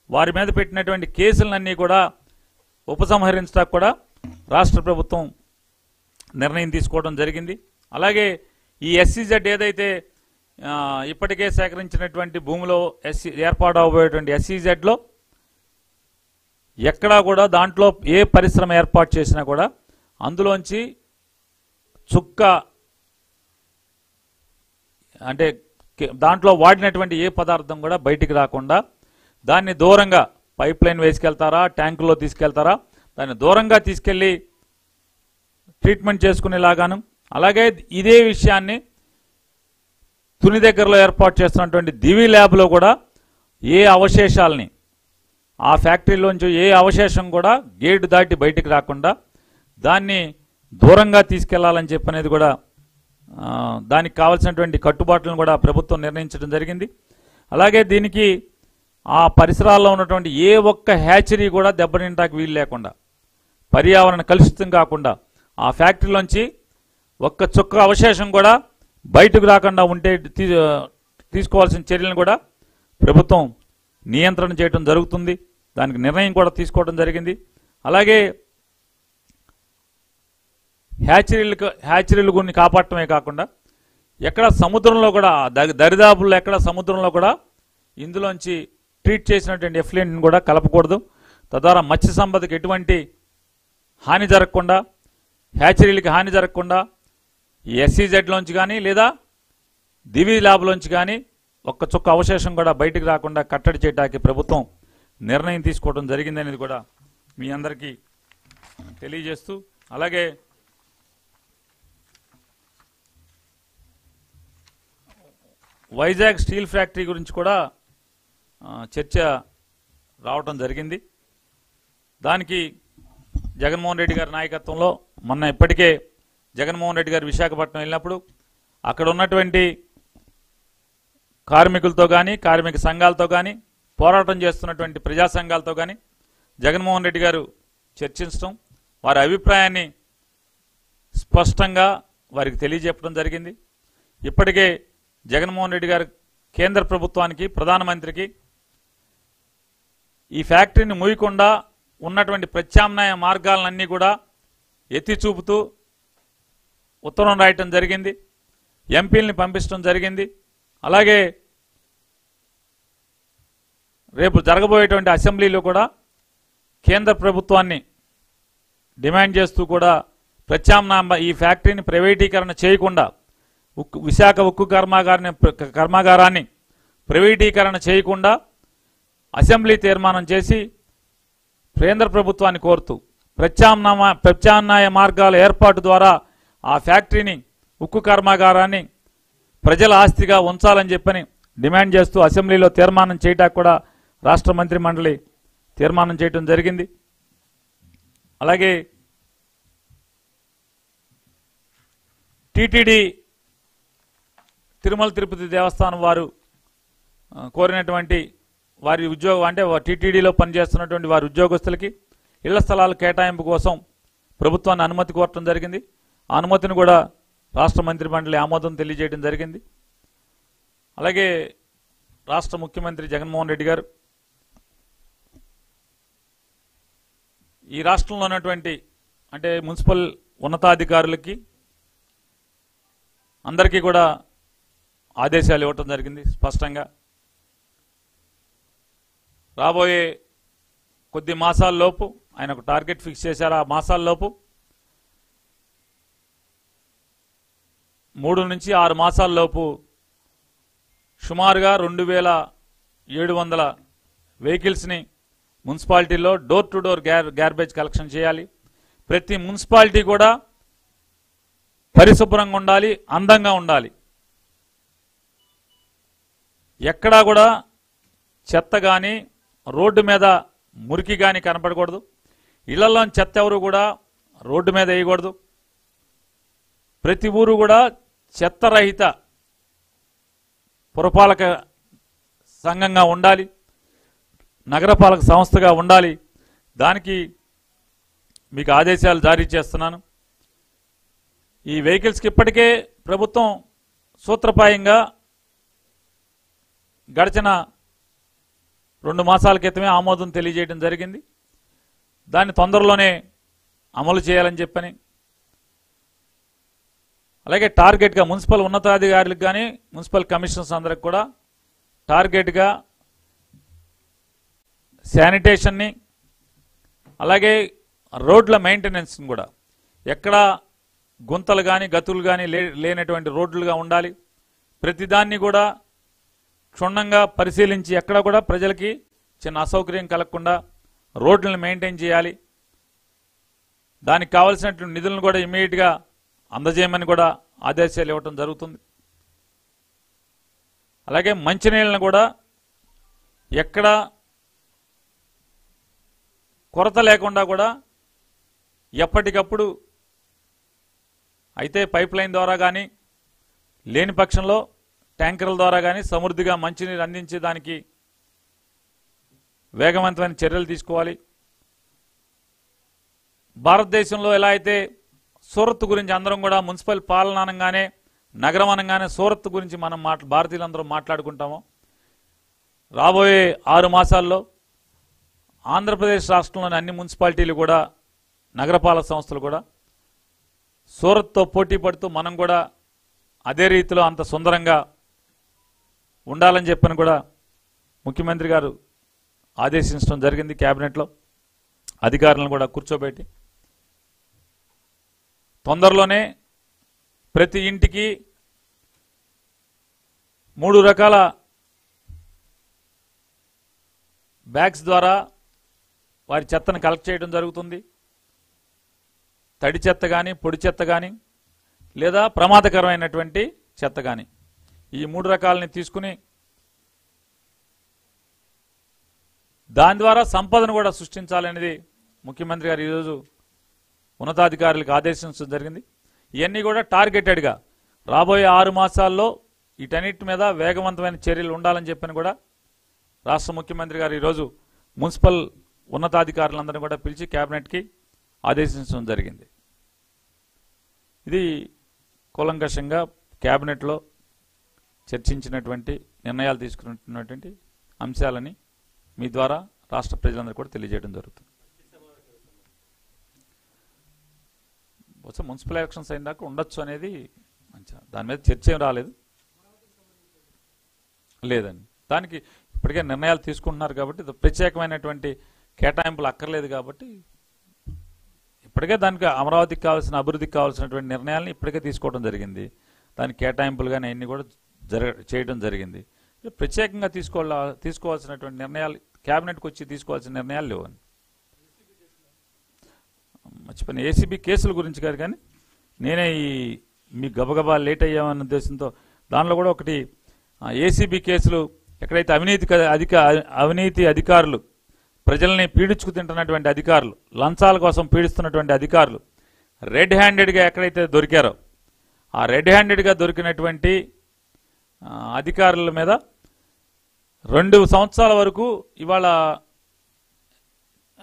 వారి మీద పెట్టినటువంటి కేసులన్నీ కూడా ఉపసంహరించడానికి కూడా రాష్ట్ర ప్రభుత్వం నిర్ణయం తీసుకోవడం జరిగింది. అలాగే ఈ ఎస్సీజెడ్ ఏదైతే ఇప్పటికే సేకరించినటువంటి భూమిలో ఎస్సీ ఏర్పాటు అవబోయేటువంటి ఎస్సీజెడ్లో ఎక్కడా కూడా దాంట్లో ఏ పరిశ్రమ ఏర్పాటు చేసినా కూడా అందులోంచి చుక్క అంటే దాంట్లో వాడినటువంటి ఏ పదార్థం కూడా బయటికి రాకుండా దాన్ని దూరంగా పైప్ లైన్ వేసుకెళ్తారా ట్యాంకుల్లో తీసుకెళ్తారా దాన్ని దూరంగా తీసుకెళ్ళి ట్రీట్మెంట్ చేసుకునేలాగాను. అలాగే ఇదే విషయాన్ని తుని దగ్గరలో ఏర్పాటు చేస్తున్నటువంటి దివి ల్యాబ్లో కూడా ఏ అవశేషాలని ఆ ఫ్యాక్టరీలోంచి ఏ అవశేషం కూడా గేటు దాటి బయటికి రాకుండా దాన్ని దూరంగా తీసుకెళ్ళాలని చెప్పనేది కూడా దానికి కావాల్సినటువంటి కట్టుబాట్లను కూడా ప్రభుత్వం నిర్ణయించడం జరిగింది. అలాగే దీనికి ఆ పరిసరాల్లో ఉన్నటువంటి ఏ ఒక్క హ్యాచరీ కూడా దెబ్బతింటాకి వీలు లేకుండా పర్యావరణ కలుషితం కాకుండా ఆ ఫ్యాక్టరీలోంచి ఒక్క చుక్క అవశేషం కూడా బయటకు రాకుండా ఉంటే తీ- తీసుకోవాల్సిన చర్యలను కూడా ప్రభుత్వం నియంత్రణ చేయడం జరుగుతుంది. దానికి నిర్ణయం కూడా తీసుకోవడం జరిగింది. అలాగే హ్యాచరీలకు హ్యాచరీలు గురిని కాపాడటమే కాకుండా ఎక్కడ సముద్రంలో కూడా దరిదాపుల్లో ఎక్కడ సముద్రంలో కూడా ఇందులోంచి ట్రీట్ చేసినటువంటి ఎఫ్లెంట్ని కూడా కలపకూడదు. తద్వారా మత్స్య సంపదకి ఎటువంటి హాని జరగకుండా హ్యాచరీలకి హాని జరగకుండా ఎస్సీజెడ్లోంచి కానీ లేదా దివి ల్యాబ్లోంచి కానీ ఒక్క చుక్క అవశేషం కూడా బయటకు రాకుండా కట్టడి చేయడానికి ప్రభుత్వం నిర్ణయం తీసుకోవడం జరిగిందనేది కూడా మీ అందరికీ తెలియజేస్తూ అలాగే వైజాగ్ స్టీల్ ఫ్యాక్టరీ గురించి కూడా చర్చ రావటం జరిగింది. దానికి జగన్మోహన్ రెడ్డి గారి నాయకత్వంలో మొన్న ఇప్పటికే జగన్మోహన్ రెడ్డి గారు విశాఖపట్నం వెళ్ళినప్పుడు అక్కడ ఉన్నటువంటి కార్మికులతో కానీ కార్మిక సంఘాలతో కానీ పోరాటం చేస్తున్నటువంటి ప్రజా సంఘాలతో కానీ జగన్మోహన్ రెడ్డి గారు చర్చించడం వారి అభిప్రాయాన్ని స్పష్టంగా వారికి తెలియజెప్పడం జరిగింది. ఇప్పటికే జగన్మోహన్ రెడ్డి గారు కేంద్ర ప్రభుత్వానికి ప్రధానమంత్రికి ఈ ఫ్యాక్టరీని మూయకుండా ఉన్నటువంటి ప్రత్యామ్నాయ మార్గాలన్నీ కూడా ఎత్తి చూపుతూ ఉత్తరం రాయటం జరిగింది. ఎంపీల్ని పంపించడం జరిగింది. అలాగే రేపు జరగబోయేటువంటి అసెంబ్లీలో కూడా కేంద్ర ప్రభుత్వాన్ని డిమాండ్ చేస్తూ కూడా ప్రత్యామ్నాయ ఈ ఫ్యాక్టరీని ప్రైవేటీకరణ చేయకుండా ఉక్కు విశాఖ ఉక్కు కర్మాగారాన్ని కర్మాగారాన్ని ప్రైవేటీకరణ చేయకుండా అసెంబ్లీ తీర్మానం చేసి కేంద్ర ప్రభుత్వాన్ని కోరుతూ ప్రత్యామ్నాయ ప్రత్యామ్నాయ మార్గాల ఏర్పాటు ద్వారా ఆ ఫ్యాక్టరీని ఉక్కు కర్మాగారాన్ని ప్రజల ఆస్తిగా ఉంచాలని చెప్పని డిమాండ్ చేస్తూ అసెంబ్లీలో తీర్మానం చేయటానికి కూడా రాష్ట్ర మంత్రి మండలి తీర్మానం చేయటం జరిగింది. అలాగే టిటిడి తిరుమల తిరుపతి దేవస్థానం వారు కోరినటువంటి వారి ఉద్యోగం అంటే టీటీడీలో పనిచేస్తున్నటువంటి వారి ఉద్యోగస్తులకి ఇళ్ళ స్థలాల కేటాయింపు కోసం ప్రభుత్వాన్ని అనుమతి కోరటం జరిగింది. అనుమతిని కూడా రాష్ట్ర మంత్రి మండలి ఆమోదం తెలియజేయడం జరిగింది. అలాగే రాష్ట్ర ముఖ్యమంత్రి జగన్మోహన్ రెడ్డి గారు ఈ రాష్ట్రంలో ఉన్నటువంటి అంటే మున్సిపల్ ఉన్నతాధికారులకి అందరికీ కూడా ఆదేశాలు ఇవ్వటం జరిగింది స్పష్టంగా. రాబోయే కొద్ది మాసాల్లోపు ఆయన ఒక టార్గెట్ ఫిక్స్ చేశారు. ఆ మాసాల్లోపు మూడు నుంచి ఆరు మాసాల్లోపు సుమారుగా రెండు వేల ఏడు వందల వెహికల్స్ని మున్సిపాలిటీలో door to door garbage collection చేయాలి. ప్రతి మున్సిపాలిటీ కూడా పరిశుభ్రంగా ఉండాలి అందంగా ఉండాలి. ఎక్కడా కూడా చెత్త కానీ రోడ్డు మీద మురికి కానీ కనపడకూడదు. ఇళ్ళలోని చెత్త ఎవరు కూడా రోడ్డు మీద వేయకూడదు. ప్రతి ఊరు కూడా చెత్తరహిత పురపాలక సంఘంగా ఉండాలి నగరపాలక సంస్థగా ఉండాలి. దానికి మీకు ఆదేశాలు జారీ చేస్తున్నాను. ఈ వెహికల్స్కి ఇప్పటికే ప్రభుత్వం సూత్రప్రాయంగా గడిచిన రెండు మాసాల క్రితమే ఆమోదం తెలియజేయడం జరిగింది. దాన్ని తొందరలోనే అమలు చేయాలని చెప్పని అలాగే టార్గెట్గా మున్సిపల్ ఉన్నతాధికారులకు కానీ మున్సిపల్ కమిషనర్స్ అందరికి కూడా టార్గెట్గా శానిటేషన్ని అలాగే రోడ్ల మెయింటెనెన్స్ని కూడా. ఎక్కడ గుంతలు కానీ గతులు కానీ లే లేనటువంటి రోడ్లుగా ఉండాలి. ప్రతిదాన్ని కూడా క్షుణ్ణంగా పరిశీలించి ఎక్కడ కూడా ప్రజలకి చిన్న అసౌకర్యం కలగకుండా రోడ్లను మెయింటైన్ చేయాలి. దానికి కావలసినటువంటి నిధులను కూడా ఇమీడియట్గా అందజేయమని కూడా ఆదేశాలు ఇవ్వటం జరుగుతుంది. అలాగే మంచినీళ్ళను కూడా ఎక్కడ కొరత లేకుండా కూడా ఎప్పటికప్పుడు అయితే పైప్ లైన్ ద్వారా కానీ లేని పక్షంలో ట్యాంకర్ల ద్వారా కానీ సమృద్ధిగా మంచినీరు అందించేదానికి వేగవంతమైన చర్యలు తీసుకోవాలి. భారతదేశంలో ఎలా అయితే సూరత్ గురించి అందరం కూడా మున్సిపల్ పాలన అనగానే నగరం అనగానే సూరత్ గురించి మనం మాట్లా భారతీయులందరూ మాట్లాడుకుంటాము. రాబోయే ఆరు మాసాల్లో ఆంధ్రప్రదేశ్ రాష్ట్రంలోని అన్ని మున్సిపాలిటీలు కూడా నగరపాలక సంస్థలు కూడా సూరత్తో పోటీ పడుతూ మనం కూడా అదే రీతిలో అంత సుందరంగా ఉండాలని చెప్పని కూడా ముఖ్యమంత్రి గారు ఆదేశించడం జరిగింది క్యాబినెట్లో. అధికారులను కూడా కూర్చోబెట్టి తొందరలోనే ప్రతి ఇంటికి మూడు రకాల బ్యాగ్స్ ద్వారా వారి చెత్తను కలెక్ట్ చేయడం జరుగుతుంది. తడి చెత్త కానీ పొడి చెత్త కానీ లేదా ప్రమాదకరమైనటువంటి చెత్త కానీ ఈ మూడు రకాలని తీసుకుని దాని ద్వారా సంపదను కూడా సృష్టించాలనేది ముఖ్యమంత్రి గారు ఈరోజు ఉన్నతాధికారులకు ఆదేశించడం జరిగింది. ఇవన్నీ కూడా టార్గెటెడ్గా రాబోయే ఆరు మాసాల్లో వీటన్నిటి మీద వేగవంతమైన చర్యలు ఉండాలని చెప్పని కూడా రాష్ట్ర ముఖ్యమంత్రి గారు ఈరోజు మున్సిపల్ ఉన్నతాధికారులందరినీ కూడా పిలిచి కేబినెట్కి ఆదేశించడం జరిగింది. ఇది కూలంకషంగా కేబినెట్లో చర్చించినటువంటి నిర్ణయాలు తీసుకున్నటువంటి అంశాలని మీ ద్వారా రాష్ట్ర ప్రజలందరూ కూడా తెలియజేయడం జరుగుతుంది. వచ్చే మున్సిపల్ ఎలక్షన్స్ అయిన దాకా ఉండొచ్చు అనేది మంచి దాని మీద చర్చ ఏం రాలేదు. లేదండి. దానికి ఇప్పటికే నిర్ణయాలు తీసుకుంటున్నారు కాబట్టి ప్రత్యేకమైనటువంటి కేటాయింపులు అక్కర్లేదు కాబట్టి ఇప్పటికే దానికి అమరావతికి కావాల్సిన అభివృద్ధికి కావాల్సినటువంటి నిర్ణయాలను ఇప్పటికే తీసుకోవడం జరిగింది. దానికి కేటాయింపులు కానీ అన్నీ కూడా జరగ చేయడం జరిగింది. ప్రత్యేకంగా తీసుకోవాల తీసుకోవాల్సినటువంటి నిర్ణయాలు క్యాబినెట్కి వచ్చి తీసుకోవాల్సిన నిర్ణయాలు లేవని మర్చిపోయిన. ఏసీబీ కేసుల గురించి కాదు కానీ నేనే ఈ మీ గబగబా లేట్ అయ్యామన్న ఉద్దేశంతో దానిలో కూడా ఒకటి ఏసీబీ కేసులు ఎక్కడైతే అవినీతి అధిక అవినీతి అధికారులు ప్రజల్ని పీడించుకు తింటున్నటువంటి అధికారులు లంచాల కోసం పీడిస్తున్నటువంటి అధికారులు రెడ్ హ్యాండెడ్గా ఎక్కడైతే దొరికారో ఆ రెడ్ హ్యాండెడ్గా దొరికినటువంటి అధికారుల మీద రెండు సంవత్సరాల వరకు ఇవాళ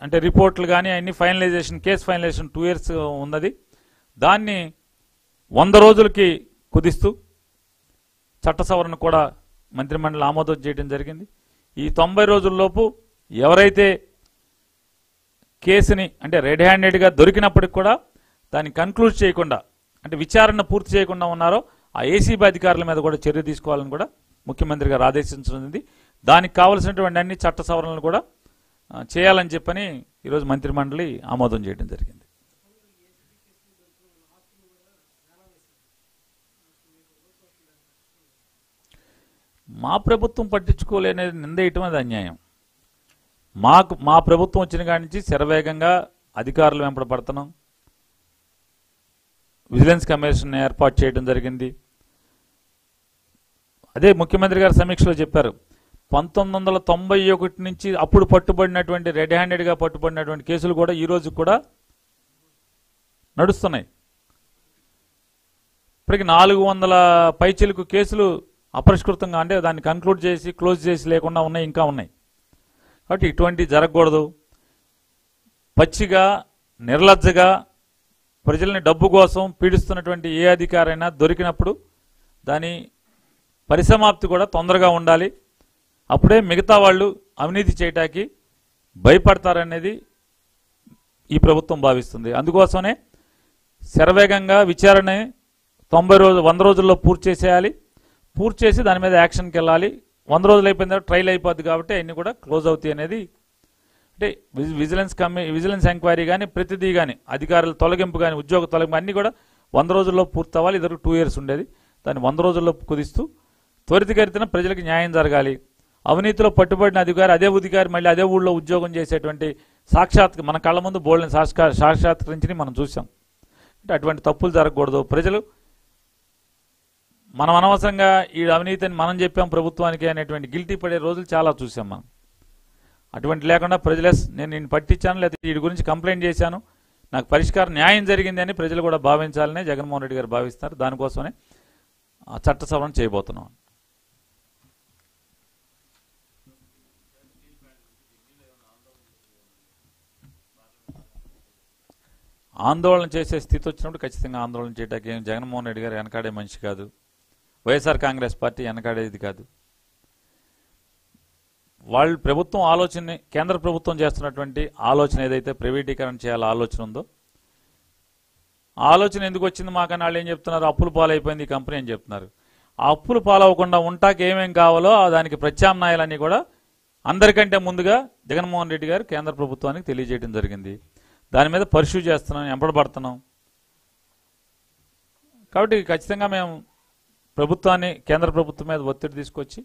అంటే రిపోర్ట్లు కానీ అన్ని finalization case finalization two years ఉన్నది. దాన్ని వంద రోజులకి కుదిస్తూ చట్ట సవరణ కూడా మంత్రిమండలి ఆమోదం చేయడం జరిగింది. ఈ తొంభై రోజుల్లోపు ఎవరైతే కేసుని అంటే రెడ్ హ్యాండెడ్గా దొరికినప్పటికి కూడా దాన్ని కన్క్లూడ్ చేయకుండా అంటే విచారణ పూర్తి చేయకుండా ఉన్నారో ఆ ఏసీబీ అధికారుల మీద కూడా చర్య తీసుకోవాలని కూడా ముఖ్యమంత్రి గారు ఆదేశించనుంది. దానికి కావలసినటువంటి అన్ని చట్ట సవరణలు కూడా చేయాలని చెప్పని ఈరోజు మంత్రిమండలి ఆమోదం చేయడం జరిగింది. మా ప్రభుత్వం పట్టించుకోలేనేది నిందేయటం అది అన్యాయం. మాకు మా ప్రభుత్వం వచ్చిన కాడి నుంచి శరవేగంగా అధికారులు వెంపడ పడుతున్నాం. విజిలెన్స్ కమిషన్ ఏర్పాటు చేయడం జరిగింది. అదే ముఖ్యమంత్రి గారు సమీక్షలో చెప్పారు. పంతొమ్మిది వందల తొంభై ఒకటి నుంచి అప్పుడు పట్టుబడినటువంటి రెడ్ హ్యాండెడ్గా పట్టుబడినటువంటి కేసులు కూడా ఈరోజు కూడా నడుస్తున్నాయి. ఇప్పటికి నాలుగు వందల పైచిలకు కేసులు అపరిష్కృతంగా అంటే దాన్ని కన్క్లూడ్ చేసి క్లోజ్ చేసి లేకుండా ఉన్నాయి ఇంకా ఉన్నాయి. కాబట్టి ఇటువంటి జరగకూడదు. పచ్చిగా నిర్లజ్జగా ప్రజల్ని డబ్బు కోసం పీడిస్తున్నటువంటి ఏ అధికారైనా దొరికినప్పుడు దాని పరిసమాప్తి కూడా తొందరగా ఉండాలి. అప్పుడే మిగతా వాళ్ళు అవినీతి చేయటానికి భయపడతారనేది ఈ ప్రభుత్వం భావిస్తుంది. అందుకోసమే శరవేగంగా విచారణ తొంభై రోజు వంద రోజుల్లో పూర్తి చేసేయాలి. పూర్తి చేసి దాని మీద యాక్షన్కి వెళ్ళాలి. వంద రోజులు అయిపోయిన తర్వాత ట్రైల్ అయిపోద్ది కాబట్టి అన్నీ కూడా క్లోజ్ అవుతాయి అనేది అంటే విజి- విజిలెన్స్ కమి విజిలెన్స్ ఎంక్వైరీ కానీ ప్రతిదీ కానీ అధికారుల తొలగింపు కానీ ఉద్యోగ తొలగింపు అన్నీ కూడా వంద రోజుల్లో పూర్తి అవ్వాలి. ఇద్దరు టూ ఇయర్స్ ఉండేది. దాన్ని వంద రోజుల్లో కుదిస్తూ త్వరితగతిన ప్రజలకు న్యాయం జరగాలి. అవినీతిలో పట్టుబడిన అధికారి అదే అధికారి మళ్ళీ అదే ఊళ్ళో ఉద్యోగం చేసేటువంటి సాక్షాత్ మన కళ్ళ ముందు బోల్డెన్ సాక్షా సాక్షాత్కరించి మనం చూసాం అంటే అటువంటి తప్పులు జరగకూడదు. ప్రజలు మనం అనవసరంగా ఈ అవినీతిని మనం చెప్పాం ప్రభుత్వానికి అనేటువంటి గిల్టీ పడే రోజులు చాలా చూసాం మనం. అటువంటి లేకుండా ప్రజలే నేను నేను పట్టించాను లేకపోతే వీటి గురించి కంప్లైంట్ చేశాను. నాకు పరిష్కారం న్యాయం జరిగింది అని ప్రజలు కూడా భావించాలని జగన్మోహన్ రెడ్డి గారు భావిస్తారు. దానికోసమే ఆ చట్ట సవరణ చేయబోతున్నాం. ఆందోళన చేసే స్థితి వచ్చినప్పుడు ఖచ్చితంగా ఆందోళన చేయడానికి ఏం జగన్మోహన్ రెడ్డి గారు వెనకాడే మనిషి కాదు. వైఎస్ఆర్ కాంగ్రెస్ పార్టీ వెనకాడేది కాదు. వాళ్ళు ప్రభుత్వం ఆలోచన కేంద్ర ప్రభుత్వం చేస్తున్నటువంటి ఆలోచన ఏదైతే ప్రైవేటీకరణ చేయాల ఆలోచన ఉందో ఆలోచన ఎందుకు వచ్చింది మాకని వాళ్ళు ఏం చెప్తున్నారు? అప్పులు పాలైపోయింది ఈ కంపెనీ అని చెప్తున్నారు. ఆ అప్పులు పాలవకుండా ఉంటాకి ఏమేం కావాలో ఆ దానికి ప్రత్యామ్నాయాలన్నీ కూడా అందరికంటే ముందుగా జగన్మోహన్ రెడ్డి గారు కేంద్ర ప్రభుత్వానికి తెలియజేయడం జరిగింది. దాని మీద పర్ష్యూ చేస్తున్నాం ఎంపడబడుతున్నాం కాబట్టి ఖచ్చితంగా మేము ప్రభుత్వాన్ని కేంద్ర ప్రభుత్వం మీద ఒత్తిడి తీసుకొచ్చి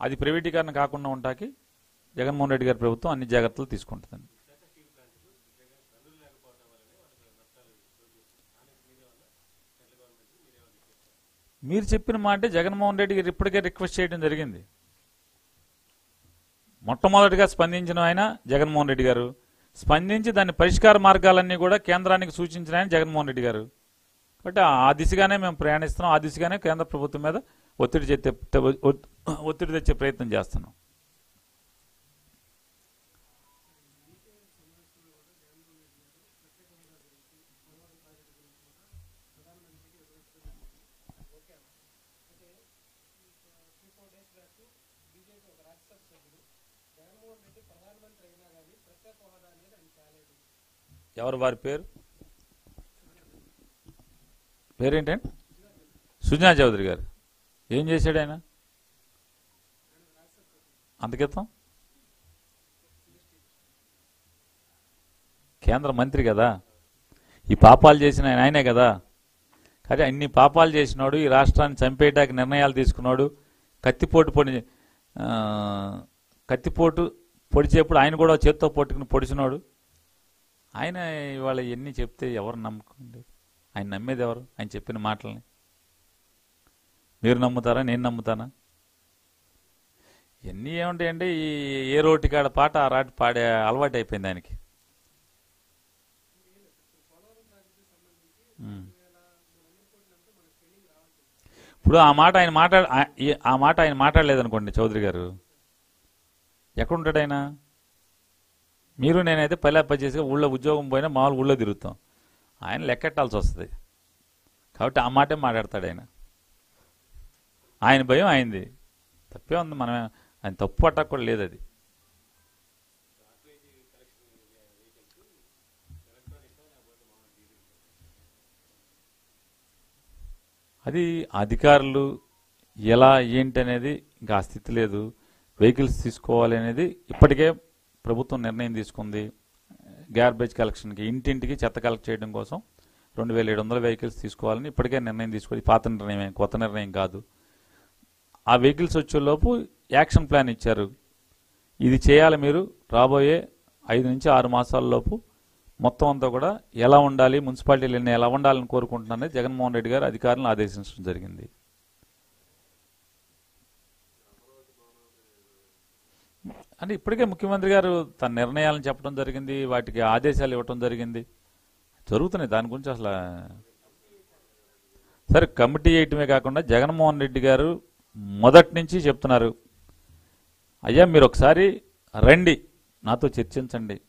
అది ప్రైవేటీకరణ కాకుండా ఉంటాకి జగన్మోహన్ రెడ్డి గారి ప్రభుత్వం అన్ని జాగ్రత్తలు తీసుకుంటుందండి. మీరు చెప్పిన మాట జగన్మోహన్ రెడ్డి గారు ఇప్పటికే రిక్వెస్ట్ చేయడం జరిగింది. మొట్టమొదటిగా స్పందించిన ఆయన జగన్మోహన్ రెడ్డి గారు. స్పందించి దాని పరిష్కార మార్గాలన్నీ కూడా కేంద్రానికి సూచించినాయని జగన్మోహన్ రెడ్డి గారు. కాబట్టి ఆ దిశగానే మేము ప్రయాణిస్తున్నాం. ఆ దిశగానే కేంద్ర ప్రభుత్వం మీద ఒత్తిడి తెచ్చే ఒత్తిడి తెచ్చే ప్రయత్నం చేస్తున్నాం. ఎవరు వారి పేరు? పేరేంటండి సుజనా చౌదరి గారు. ఏం చేశాడు ఆయన? అంతకితం కేంద్ర మంత్రి కదా. ఈ పాపాలు చేసిన ఆయన ఆయనే కదా. కానీ అన్ని పాపాలు చేసినాడు ఈ రాష్ట్రాన్ని చంపేయడానికి నిర్ణయాలు తీసుకున్నాడు కత్తిపోటు పొడి కత్తిపోటు పొడిచేప్పుడు ఆయన కూడా చేత్తో పట్టుకుని పొడిచినాడు. ఆయన ఇవాళ ఎన్ని చెప్తే ఎవరు నమ్ముకోండి ఆయన నమ్మేది ఎవరు? ఆయన చెప్పిన మాటల్ని. మీరు నమ్ముతారా? నేను నమ్ముతానా? ఇవన్నీ ఏముంటాయండి? ఈ ఏ రోటి కాడ పాట ఆ రాటి పాడే అలవాటు అయిపోయింది ఆయనకి. ఇప్పుడు ఆ మాట ఆయన మాట్లాడ ఆ- ఆ మాట ఆయన మాట్లాడలేదనుకోండి చౌదరి గారు. ఎక్కడుంటాడు ఆయన? మీరు నేనైతే పల్లె చేసి ఊళ్ళో ఉద్యోగం పోయినా మామూలు ఊళ్ళో తిరుగుతాం. ఆయన లెక్కెట్టాల్సి వస్తుంది. కాబట్టి ఆ మాటే మాట్లాడతాడు ఆయన. ఆయన భయం ఆయనది తప్పే ఉంది మనం ఆయన తప్పు పట్టక కూడా లేదు అది. అది అధికారులు ఎలా ఏంటి అనేది ఇంకా ఆ స్థితి లేదు. వెహికల్స్ తీసుకోవాలి అనేది ఇప్పటికే ప్రభుత్వం నిర్ణయం తీసుకుంది. గార్బేజ్ కలెక్షన్కి ఇంటింటికి చెత్త కలెక్ట్ చేయడం కోసం రెండు వేల ఏడు వందల వెహికల్స్ తీసుకోవాలని ఇప్పటికే నిర్ణయం తీసుకొని పాత నిర్ణయం కొత్త నిర్ణయం కాదు. ఆ వెహికల్స్ వచ్చేలోపు యాక్షన్ ప్లాన్ ఇచ్చారు. ఇది చేయాలి మీరు రాబోయే ఐదు నుంచి ఆరు మాసాల్లోపు మొత్తం అంతా కూడా ఎలా ఉండాలి మున్సిపాలిటీలు ఎన్ని ఎలా ఉండాలని కోరుకుంటున్నారని జగన్మోహన్ రెడ్డి గారు అధికారులను ఆదేశించడం జరిగింది. అంటే ఇప్పటికే ముఖ్యమంత్రి గారు తన నిర్ణయాలను చెప్పడం జరిగింది వాటికి ఆదేశాలు ఇవ్వటం జరిగింది. జరుగుతున్నాయి. దాని గురించి అసలు సరే కమిటీ వేయటమే కాకుండా జగన్మోహన్ రెడ్డి గారు మొదటి నుంచి చెప్తున్నారు. అయ్యా మీరు ఒకసారి రండి. నాతో చర్చించండి.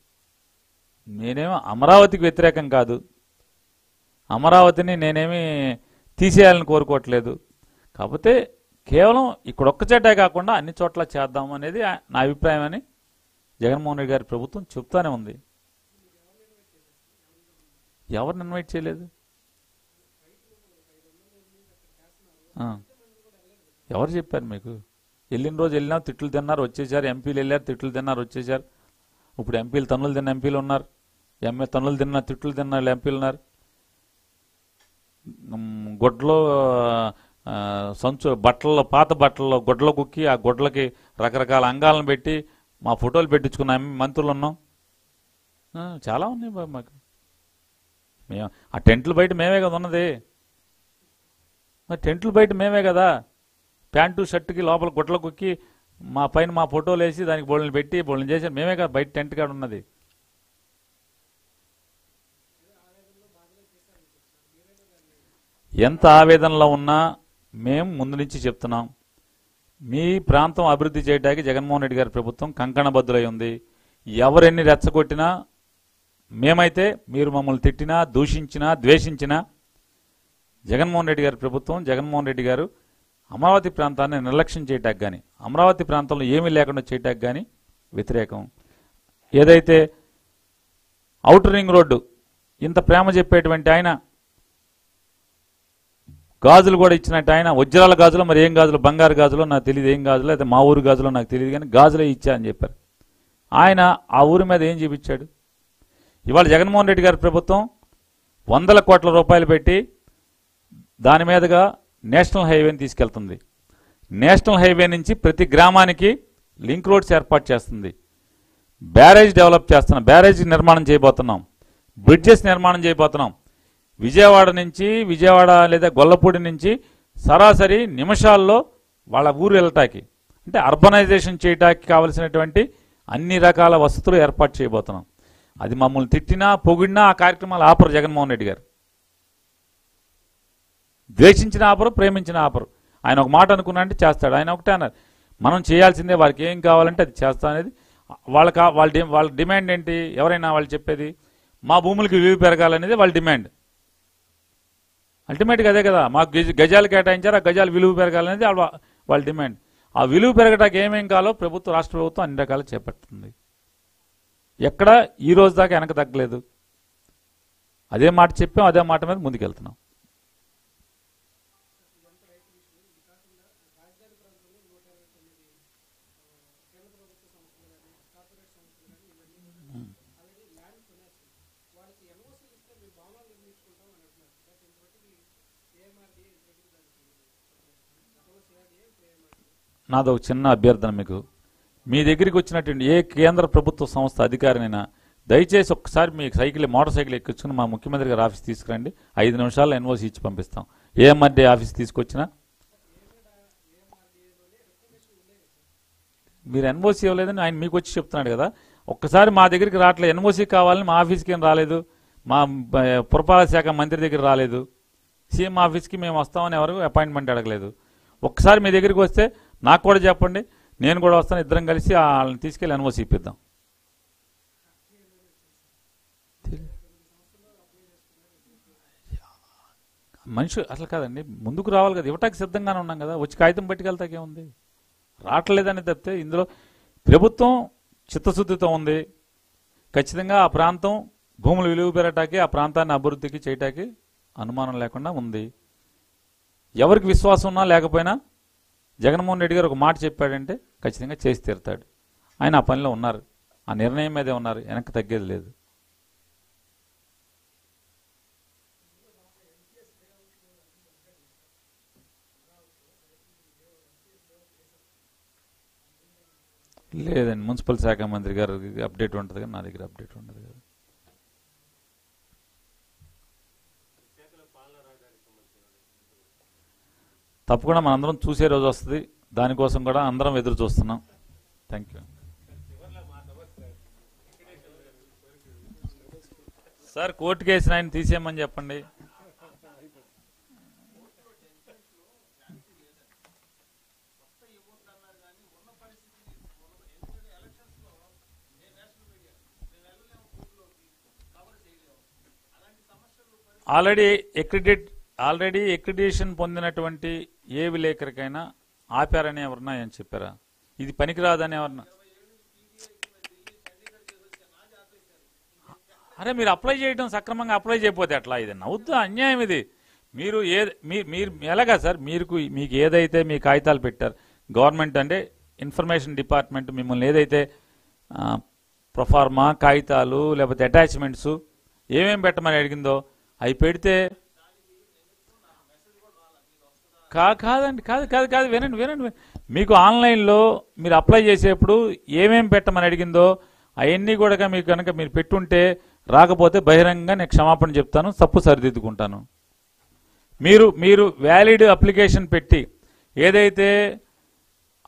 నేనేమో అమరావతికి వ్యతిరేకం కాదు. అమరావతిని నేనేమి తీసేయాలని కోరుకోవట్లేదు. కాకపోతే కేవలం ఇక్కడ ఒక్క కాకుండా అన్ని చోట్ల చేద్దాం అనేది నా అభిప్రాయం అని జగన్మోహన్ రెడ్డి గారి ప్రభుత్వం చెప్తానే ఉంది. ఎవరిని ఇన్వైట్ చేయలేదు? ఎవరు చెప్పారు మీకు? వెళ్ళిన రోజు వెళ్ళినా తిట్లు తిన్నారు వచ్చేసారు ఎంపీలు వెళ్ళారు తిట్లు తిన్నారు వచ్చేసారు. ఇప్పుడు ఎంపీలు తన్నులు తిన్న ఎంపీలు ఉన్నారు. ఎంఏ తన్నులు తిన్న తిట్లు తిన్న ఎంపీలు ఉన్నారు. గొడ్లో సంచు బట్టల్లో పాత బట్టల్లో గొడ్ల కుక్కి ఆ గొడ్లకి రకరకాల అంగాలను పెట్టి మా ఫోటోలు పెట్టించుకున్న. మంత్రులు ఉన్నాం? చాలా ఉన్నాయి బాబు మాకు. మేము ఆ టెంట్లు బయట మేమే కదా ఉన్నది. మరి టెంట్లు బయట మేమే కదా. ప్యాంటు షర్టుకి లోపల గుట్ల కుక్కి మా పైన మా ఫోటోలు వేసి దానికి బోళ్ళని పెట్టి బోళ్ళని చేసి మేమే కదా బయట టెంట్ కాడ ఉన్నది. ఎంత ఆవేదనలో ఉన్నా మేము ముందు నుంచి చెప్తున్నాం. మీ ప్రాంతం అభివృద్ధి చేయడానికి జగన్మోహన్ రెడ్డి గారి ప్రభుత్వం కంకణబద్దులై ఉంది ఎవరెన్ని రెచ్చగొట్టినా మేమైతే మీరు మమ్మల్ని తిట్టినా దూషించినా ద్వేషించినా జగన్మోహన్ రెడ్డి గారి ప్రభుత్వం జగన్మోహన్ రెడ్డి గారు అమరావతి ప్రాంతాన్ని నిర్లక్ష్యం చేయటానికి కానీ అమరావతి ప్రాంతంలో ఏమీ లేకుండా చేయటానికి కానీ వ్యతిరేకం. ఏదైతే అవుటర్ రింగ్ రోడ్డు ఇంత ప్రేమ చెప్పేటువంటి ఆయన గాజులు కూడా ఇచ్చినట్టు ఆయన. వజ్రాల గాజులు మరి ఏం గాజులు? బంగారు గాజులు నాకు తెలియదు ఏం గాజులు అయితే మా ఊరు గాజులు నాకు తెలియదు కానీ గాజులే ఇచ్చా అని చెప్పారు. ఆయన ఆ ఊరి మీద ఏం చూపించాడు? ఇవాళ జగన్మోహన్ రెడ్డి గారి ప్రభుత్వం వందల కోట్ల రూపాయలు పెట్టి దాని మీదుగా నేషనల్ హైవేని తీసుకెళ్తుంది. నేషనల్ హైవే నుంచి ప్రతి గ్రామానికి లింక్ రోడ్స్ ఏర్పాటు చేస్తుంది. బ్యారేజ్ డెవలప్ చేస్తున్నాం. బ్యారేజ్ నిర్మాణం చేయబోతున్నాం. బ్రిడ్జెస్ నిర్మాణం చేయబోతున్నాం. విజయవాడ నుంచి విజయవాడ లేదా గొల్లపూడి నుంచి సరాసరి నిమిషాల్లో వాళ్ళ ఊరు వెళ్ళటానికి అంటే అర్బనైజేషన్ చేయటానికి కావలసినటువంటి అన్ని రకాల వసతులు ఏర్పాటు చేయబోతున్నాం. అది మమ్మల్ని తిట్టినా పొగిడినా ఆ కార్యక్రమాలు ఆపరు జగన్మోహన్ రెడ్డి గారు. ద్వేషించిన ఆపరు ప్రేమించిన ఆపరు. ఆయన ఒక మాట అనుకున్నా అంటే చేస్తాడు. ఆయన ఒకటే అన్నారు. మనం చేయాల్సిందే వారికి ఏం కావాలంటే అది చేస్తా అనేది. వాళ్ళకి వాళ్ళ డి- వాళ్ళ డిమాండ్ ఏంటి? ఎవరైనా వాళ్ళు చెప్పేది మా భూములకి విలువ పెరగాలనేది వాళ్ళ డిమాండ్. అల్టిమేట్గా అదే కదా మాకు గజాలు కేటాయించారు ఆ గజాలు విలువ పెరగాలనేది వాళ్ళ వాళ్ళ డిమాండ్ ఆ విలువ పెరగటానికి ఏమేం కావాలో ప్రభుత్వం రాష్ట్ర ప్రభుత్వం అన్ని రకాలు చేపడుతుంది. ఎక్కడ ఈ రోజు దాకా వెనక తగ్గలేదు. అదే మాట చెప్పాం అదే మాట మీద ముందుకెళ్తున్నాం. నాది ఒక చిన్న అభ్యర్థన మీకు. మీ దగ్గరికి వచ్చినటువంటి ఏ కేంద్ర ప్రభుత్వ సంస్థ అధికారినైనా దయచేసి ఒక్కసారి మీ సైకిల్ మోటార్ సైకిల్ ఎక్కించుకుని మా ముఖ్యమంత్రి గారి ఆఫీస్ తీసుకురండి. ఐదు నిమిషాల్లో ఎన్ఓసి ఇచ్చి పంపిస్తాం. ఏఎంఆర్డీ ఆఫీస్ తీసుకొచ్చినా? మీరు ఎన్ఓసి ఇవ్వలేదని ఆయన మీకు వచ్చి చెప్తున్నాడు కదా. ఒక్కసారి మా దగ్గరికి రావట్లేదు ఎన్ఓసి కావాలని మా ఆఫీస్కి ఏం రాలేదు? మా పురపాలక శాఖ మంత్రి దగ్గర రాలేదు. సీఎం ఆఫీస్కి మేము వస్తామని ఎవరు అపాయింట్మెంట్ అడగలేదు. ఒక్కసారి మీ దగ్గరికి వస్తే నాకు కూడా చెప్పండి. నేను కూడా వస్తాను. ఇద్దరం కలిసి వాళ్ళని తీసుకెళ్ళి ఎన్ఓసి ఇప్పిద్దాం. మనిషి అసలు కాదండి. ముందుకు రావాలి కదా. ఇవ్వటానికి సిద్ధంగానే ఉన్నాం కదా. వచ్చి కాగితం పట్టుకెళ్తాకేముంది రావట్లేదని తప్పితే ఇందులో ప్రభుత్వం చిత్తశుద్ధితో ఉంది. ఖచ్చితంగా ఆ ప్రాంతం భూములు విలువ పెరగటానికి ఆ ప్రాంతాన్ని అభివృద్ధికి చేయటానికి అనుమానం లేకుండా ఉంది. ఎవరికి విశ్వాసం ఉన్నా లేకపోయినా జగన్మోహన్ రెడ్డి గారు ఒక మాట చెప్పాడంటే ఖచ్చితంగా చేసి తీరుతాడు. ఆయన ఆ పనిలో ఉన్నారు. ఆ నిర్ణయం మీదే ఉన్నారు. వెనక్కి తగ్గేది లేదు. లేదండి. మున్సిపల్ శాఖ మంత్రి గారికి అప్డేట్ ఉంటుంది కానీ నా దగ్గర అప్డేట్ ఉండదు కదా తప్పకుండా మనందరం చూసే రోజు వస్తుంది. దానికోసం కూడా అందరం ఎదురు చూస్తున్నాం. థ్యాంక్ యూ సార్ కోర్టు కేసిన ఆయన తీసేయమని చెప్పండి. ఆల్రెడీ ఎక్రిడిట్ ఆల్రెడీ ఎక్రిడిషన్ పొందినటువంటి ఏ విలేకరికైనా ఆపారని ఎవరన్నా ఏం చెప్పారా? ఇది పనికిరాదని ఎవరన్నా? అరే మీరు అప్లై చేయడం సక్రమంగా అప్లై చేయకపోతే ఎట్లా? ఇది నవ్వుతూ అన్యాయం ఇది. మీరు ఏ మీ- మీరు ఎలాగా సార్? మీరు మీకు ఏదైతే మీ కాగితాలు పెట్టారు గవర్నమెంట్ అంటే ఇన్ఫర్మేషన్ డిపార్ట్మెంట్ మిమ్మల్ని ఏదైతే ప్రొఫార్మా కాగితాలు లేకపోతే అటాచ్మెంట్స్ ఏమేమి పెట్టమని అడిగిందో అవి పెడితే కా కాదండి కాదు కాదు కాదు వినండి వినండి. మీకు ఆన్లైన్లో మీరు అప్లై చేసేప్పుడు ఏమేమి పెట్టమని అడిగిందో అవన్నీ కూడా మీకు కనుక మీరు పెట్టుంటే రాకపోతే బహిరంగంగా నేను క్షమాపణ చెప్తాను తప్పు సరిదిద్దుకుంటాను. మీరు మీరు వ్యాలిడ్ అప్లికేషన్ పెట్టి ఏదైతే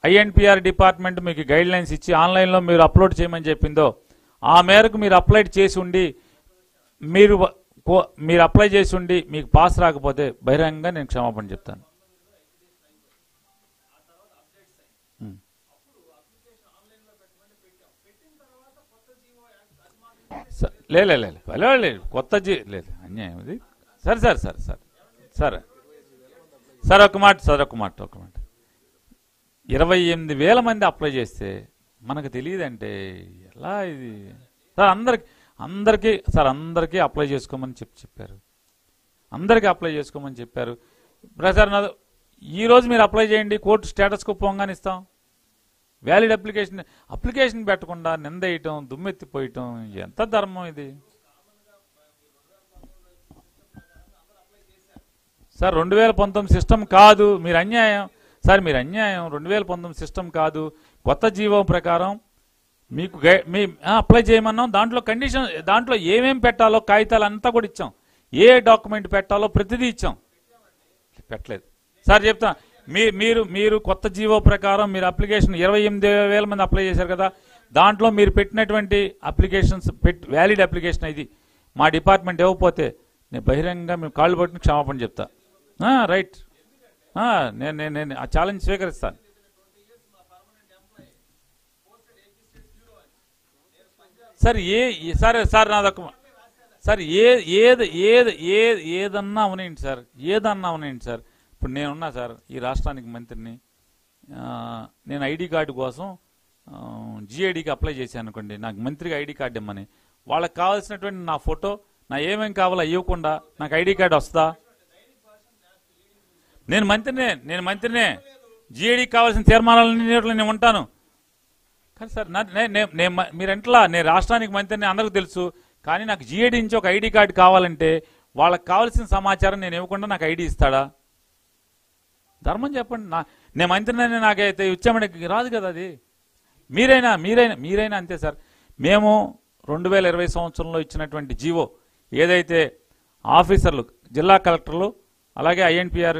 ఐఎన్పిఆర్ డిపార్ట్మెంట్ మీకు గైడ్ లైన్స్ ఇచ్చి ఆన్లైన్లో మీరు అప్లోడ్ చేయమని చెప్పిందో ఆ మేరకు మీరు అప్లై చేసి ఉండి మీరు కో- మీరు అప్లై చేసి ఉండి మీకు పాస్ రాకపోతే బహిరంగంగా నేను క్షమాపణ చెప్తాను. లేదు లేదు లే లే, కొత్త జీ లేదు అన్యాయం ఇది. సరే సరే సరే సరే సరే. సార్ ఒక మాట సార్ ఒక మాట ఒక మాట. ఇరవై ఎనిమిది వేల మంది అప్లై చేస్తే మనకు తెలియదంటే ఎలా ఇది? సార్ అందరికి అందరికీ సార్ అందరికీ అప్లై చేసుకోమని చెప్పి చెప్పారు. అందరికీ అప్లై చేసుకోమని చెప్పారు. ప్రసార్ నాథ్ ఈరోజు మీరు అప్లై చేయండి కోర్టు స్టేటస్కు పోగానే ఇస్తాం. వ్యాలిడ్ అప్లికేషన్ అప్లికేషన్ పెట్టకుండా నిందేయటం దుమ్మెత్తిపోయటం ఎంత ధర్మం ఇది? సార్ రెండు వేల పంతొమ్మిది సిస్టమ్ కాదు మీరు అన్యాయం. సార్ మీరు అన్యాయం. రెండు వేల పంతొమ్మిది సిస్టమ్ కాదు. కొత్త జీవో ప్రకారం మీకు మీ అప్లై చేయమన్నాం. దాంట్లో కండిషన్ దాంట్లో ఏమేమి పెట్టాలో కాగితాలు అంతా కూడా ఇచ్చాం. ఏ డాక్యుమెంట్ పెట్టాలో ప్రతిదీ ఇచ్చాం. పెట్టలేదు. సార్ చెప్తా మీ మీరు మీరు కొత్త జీవో ప్రకారం మీరు అప్లికేషన్ ఇరవై ఎనిమిది వేల మంది అప్లై చేశారు కదా దాంట్లో మీరు పెట్టినటువంటి అప్లికేషన్స్ పెట్ వ్యాలిడ్ అప్లికేషన్ ఇది. మా డిపార్ట్మెంట్ ఇవ్వకపోతే నేను బహిరంగంగా మేము కాళ్ళు పట్టిన క్షమాపణ చెప్తా. రైట్. నేను నేను నేను ఆ ఛాలెంజ్ స్వీకరిస్తాను. సార్ ఏ సరే సార్ నాదొక సార్ ఏ ఏది ఏది ఏది ఏదన్నా అవునండి సార్. ఏదన్నా అవునండి సార్. ఇప్పుడు నేనున్నా సార్ ఈ రాష్ట్రానికి మంత్రిని. నేను ఐడి కార్డు కోసం జిఐడికి అప్లై చేశాను అనుకోండి నాకు మంత్రికి ఐడి కార్డు ఇమ్మని. వాళ్ళకి కావాల్సినటువంటి నా ఫోటో నా ఏమేమి కావాలో ఇవ్వకుండా నాకు ఐడి కార్డు వస్తుందా? నేను మంత్రినే నేను మంత్రినే. జిఐడికి కావాల్సిన తీర్మానాలన్నీ నేను ఉంటాను. కానీ సార్ నా- నే- మీరు ఎంట్లా నేను రాష్ట్రానికి మంత్రిని అందరికీ తెలుసు కానీ నాకు జిఐడి నుంచి ఒక ఐడి కార్డు కావాలంటే వాళ్ళకి కావాల్సిన సమాచారం నేను ఇవ్వకుండా నాకు ఐడి ఇస్తాడా? ధర్మం చెప్పండి. నా నేను మంత్రిని నాకైతే ఇచ్చామని రాదు కదా అది. మీరైనా మీరైనా మీరైనా అంతే సార్. మేము రెండు వేల ఇరవై సంవత్సరంలో ఇచ్చినటువంటి జీవో ఏదైతే ఆఫీసర్లు జిల్లా కలెక్టర్లు అలాగే ఐఎన్పిఆర్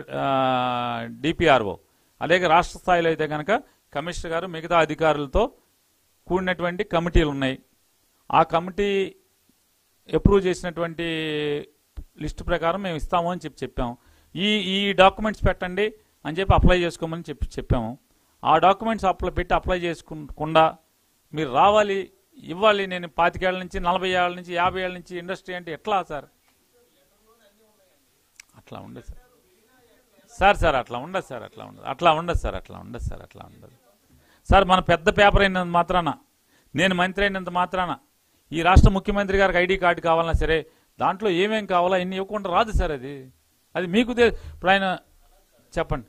డిపిఆర్ఓ అలాగే రాష్ట్ర స్థాయిలో అయితే కనుక కమిషనర్ గారు మిగతా అధికారులతో కూడినటువంటి కమిటీలు ఉన్నాయి. ఆ కమిటీ అప్రూవ్ చేసినటువంటి లిస్ట్ ప్రకారం మేము ఇస్తాము అని చెప్పి చెప్పాము ఈ ఈ డాక్యుమెంట్స్ పెట్టండి. అని చెప్పి అప్లై చేసుకోమని చెప్పి చెప్పాము. ఆ డాక్యుమెంట్స్ అప్లై పెట్టి అప్లై చేసుకుండా మీరు రావాలి ఇవ్వాలి. నేను పాతికేళ్ళ నుంచి నలభై ఏళ్ళ నుంచి యాభై ఏళ్ళ నుంచి ఇండస్ట్రీ అంటే ఎట్లా సార్? అట్లా ఉండదు సార్. సార్ సార్ అట్లా ఉండదు సార్ అట్లా ఉండదు అట్లా ఉండదు సార్ అట్లా ఉండదు సార్ అట్లా ఉండదు సార్. మన పెద్ద పేపర్ అయినంత మాత్రాన నేను మంత్రి అయినంత మాత్రాన ఈ రాష్ట్ర ముఖ్యమంత్రి గారికి ఐడి కార్డు కావాలన్నా సరే దాంట్లో ఏమేం కావాలో ఇన్ని ఇవ్వకుండా రాదు సార్ అది. అది మీకు ఇప్పుడు ఆయన చెప్పండి.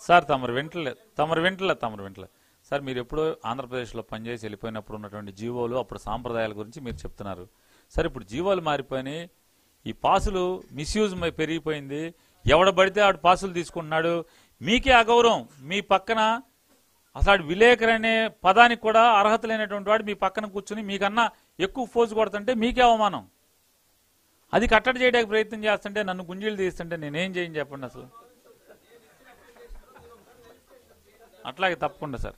సార్ తమరు వింటలేదు తమరు వింటలేదు తమరు వింటలే. సార్ మీరు ఎప్పుడో ఆంధ్రప్రదేశ్లో పనిచేసి వెళ్ళిపోయినప్పుడు ఉన్నటువంటి జీవోలు అప్పుడు సాంప్రదాయాల గురించి మీరు చెప్తున్నారు. సార్ ఇప్పుడు జీవోలు మారిపోయినాయి. ఈ పాసులు మిస్యూజ్ పెరిగిపోయింది. ఎవడ పడితే ఆడు పాసులు తీసుకుంటున్నాడు. మీకే అగౌరవం మీ పక్కన అసలు విలేకరు అనే పదానికి కూడా అర్హత లేనటువంటి వాడు మీ పక్కన కూర్చుని మీకన్నా ఎక్కువ ఫోజు కొడుతుంటే మీకే అవమానం. అది కట్టడి చేయడానికి ప్రయత్నం చేస్తుంటే నన్ను గుంజీలు తీస్తుంటే నేనేం చేయని చెప్పండి అసలు? అట్లాగే తప్పకుండా సార్.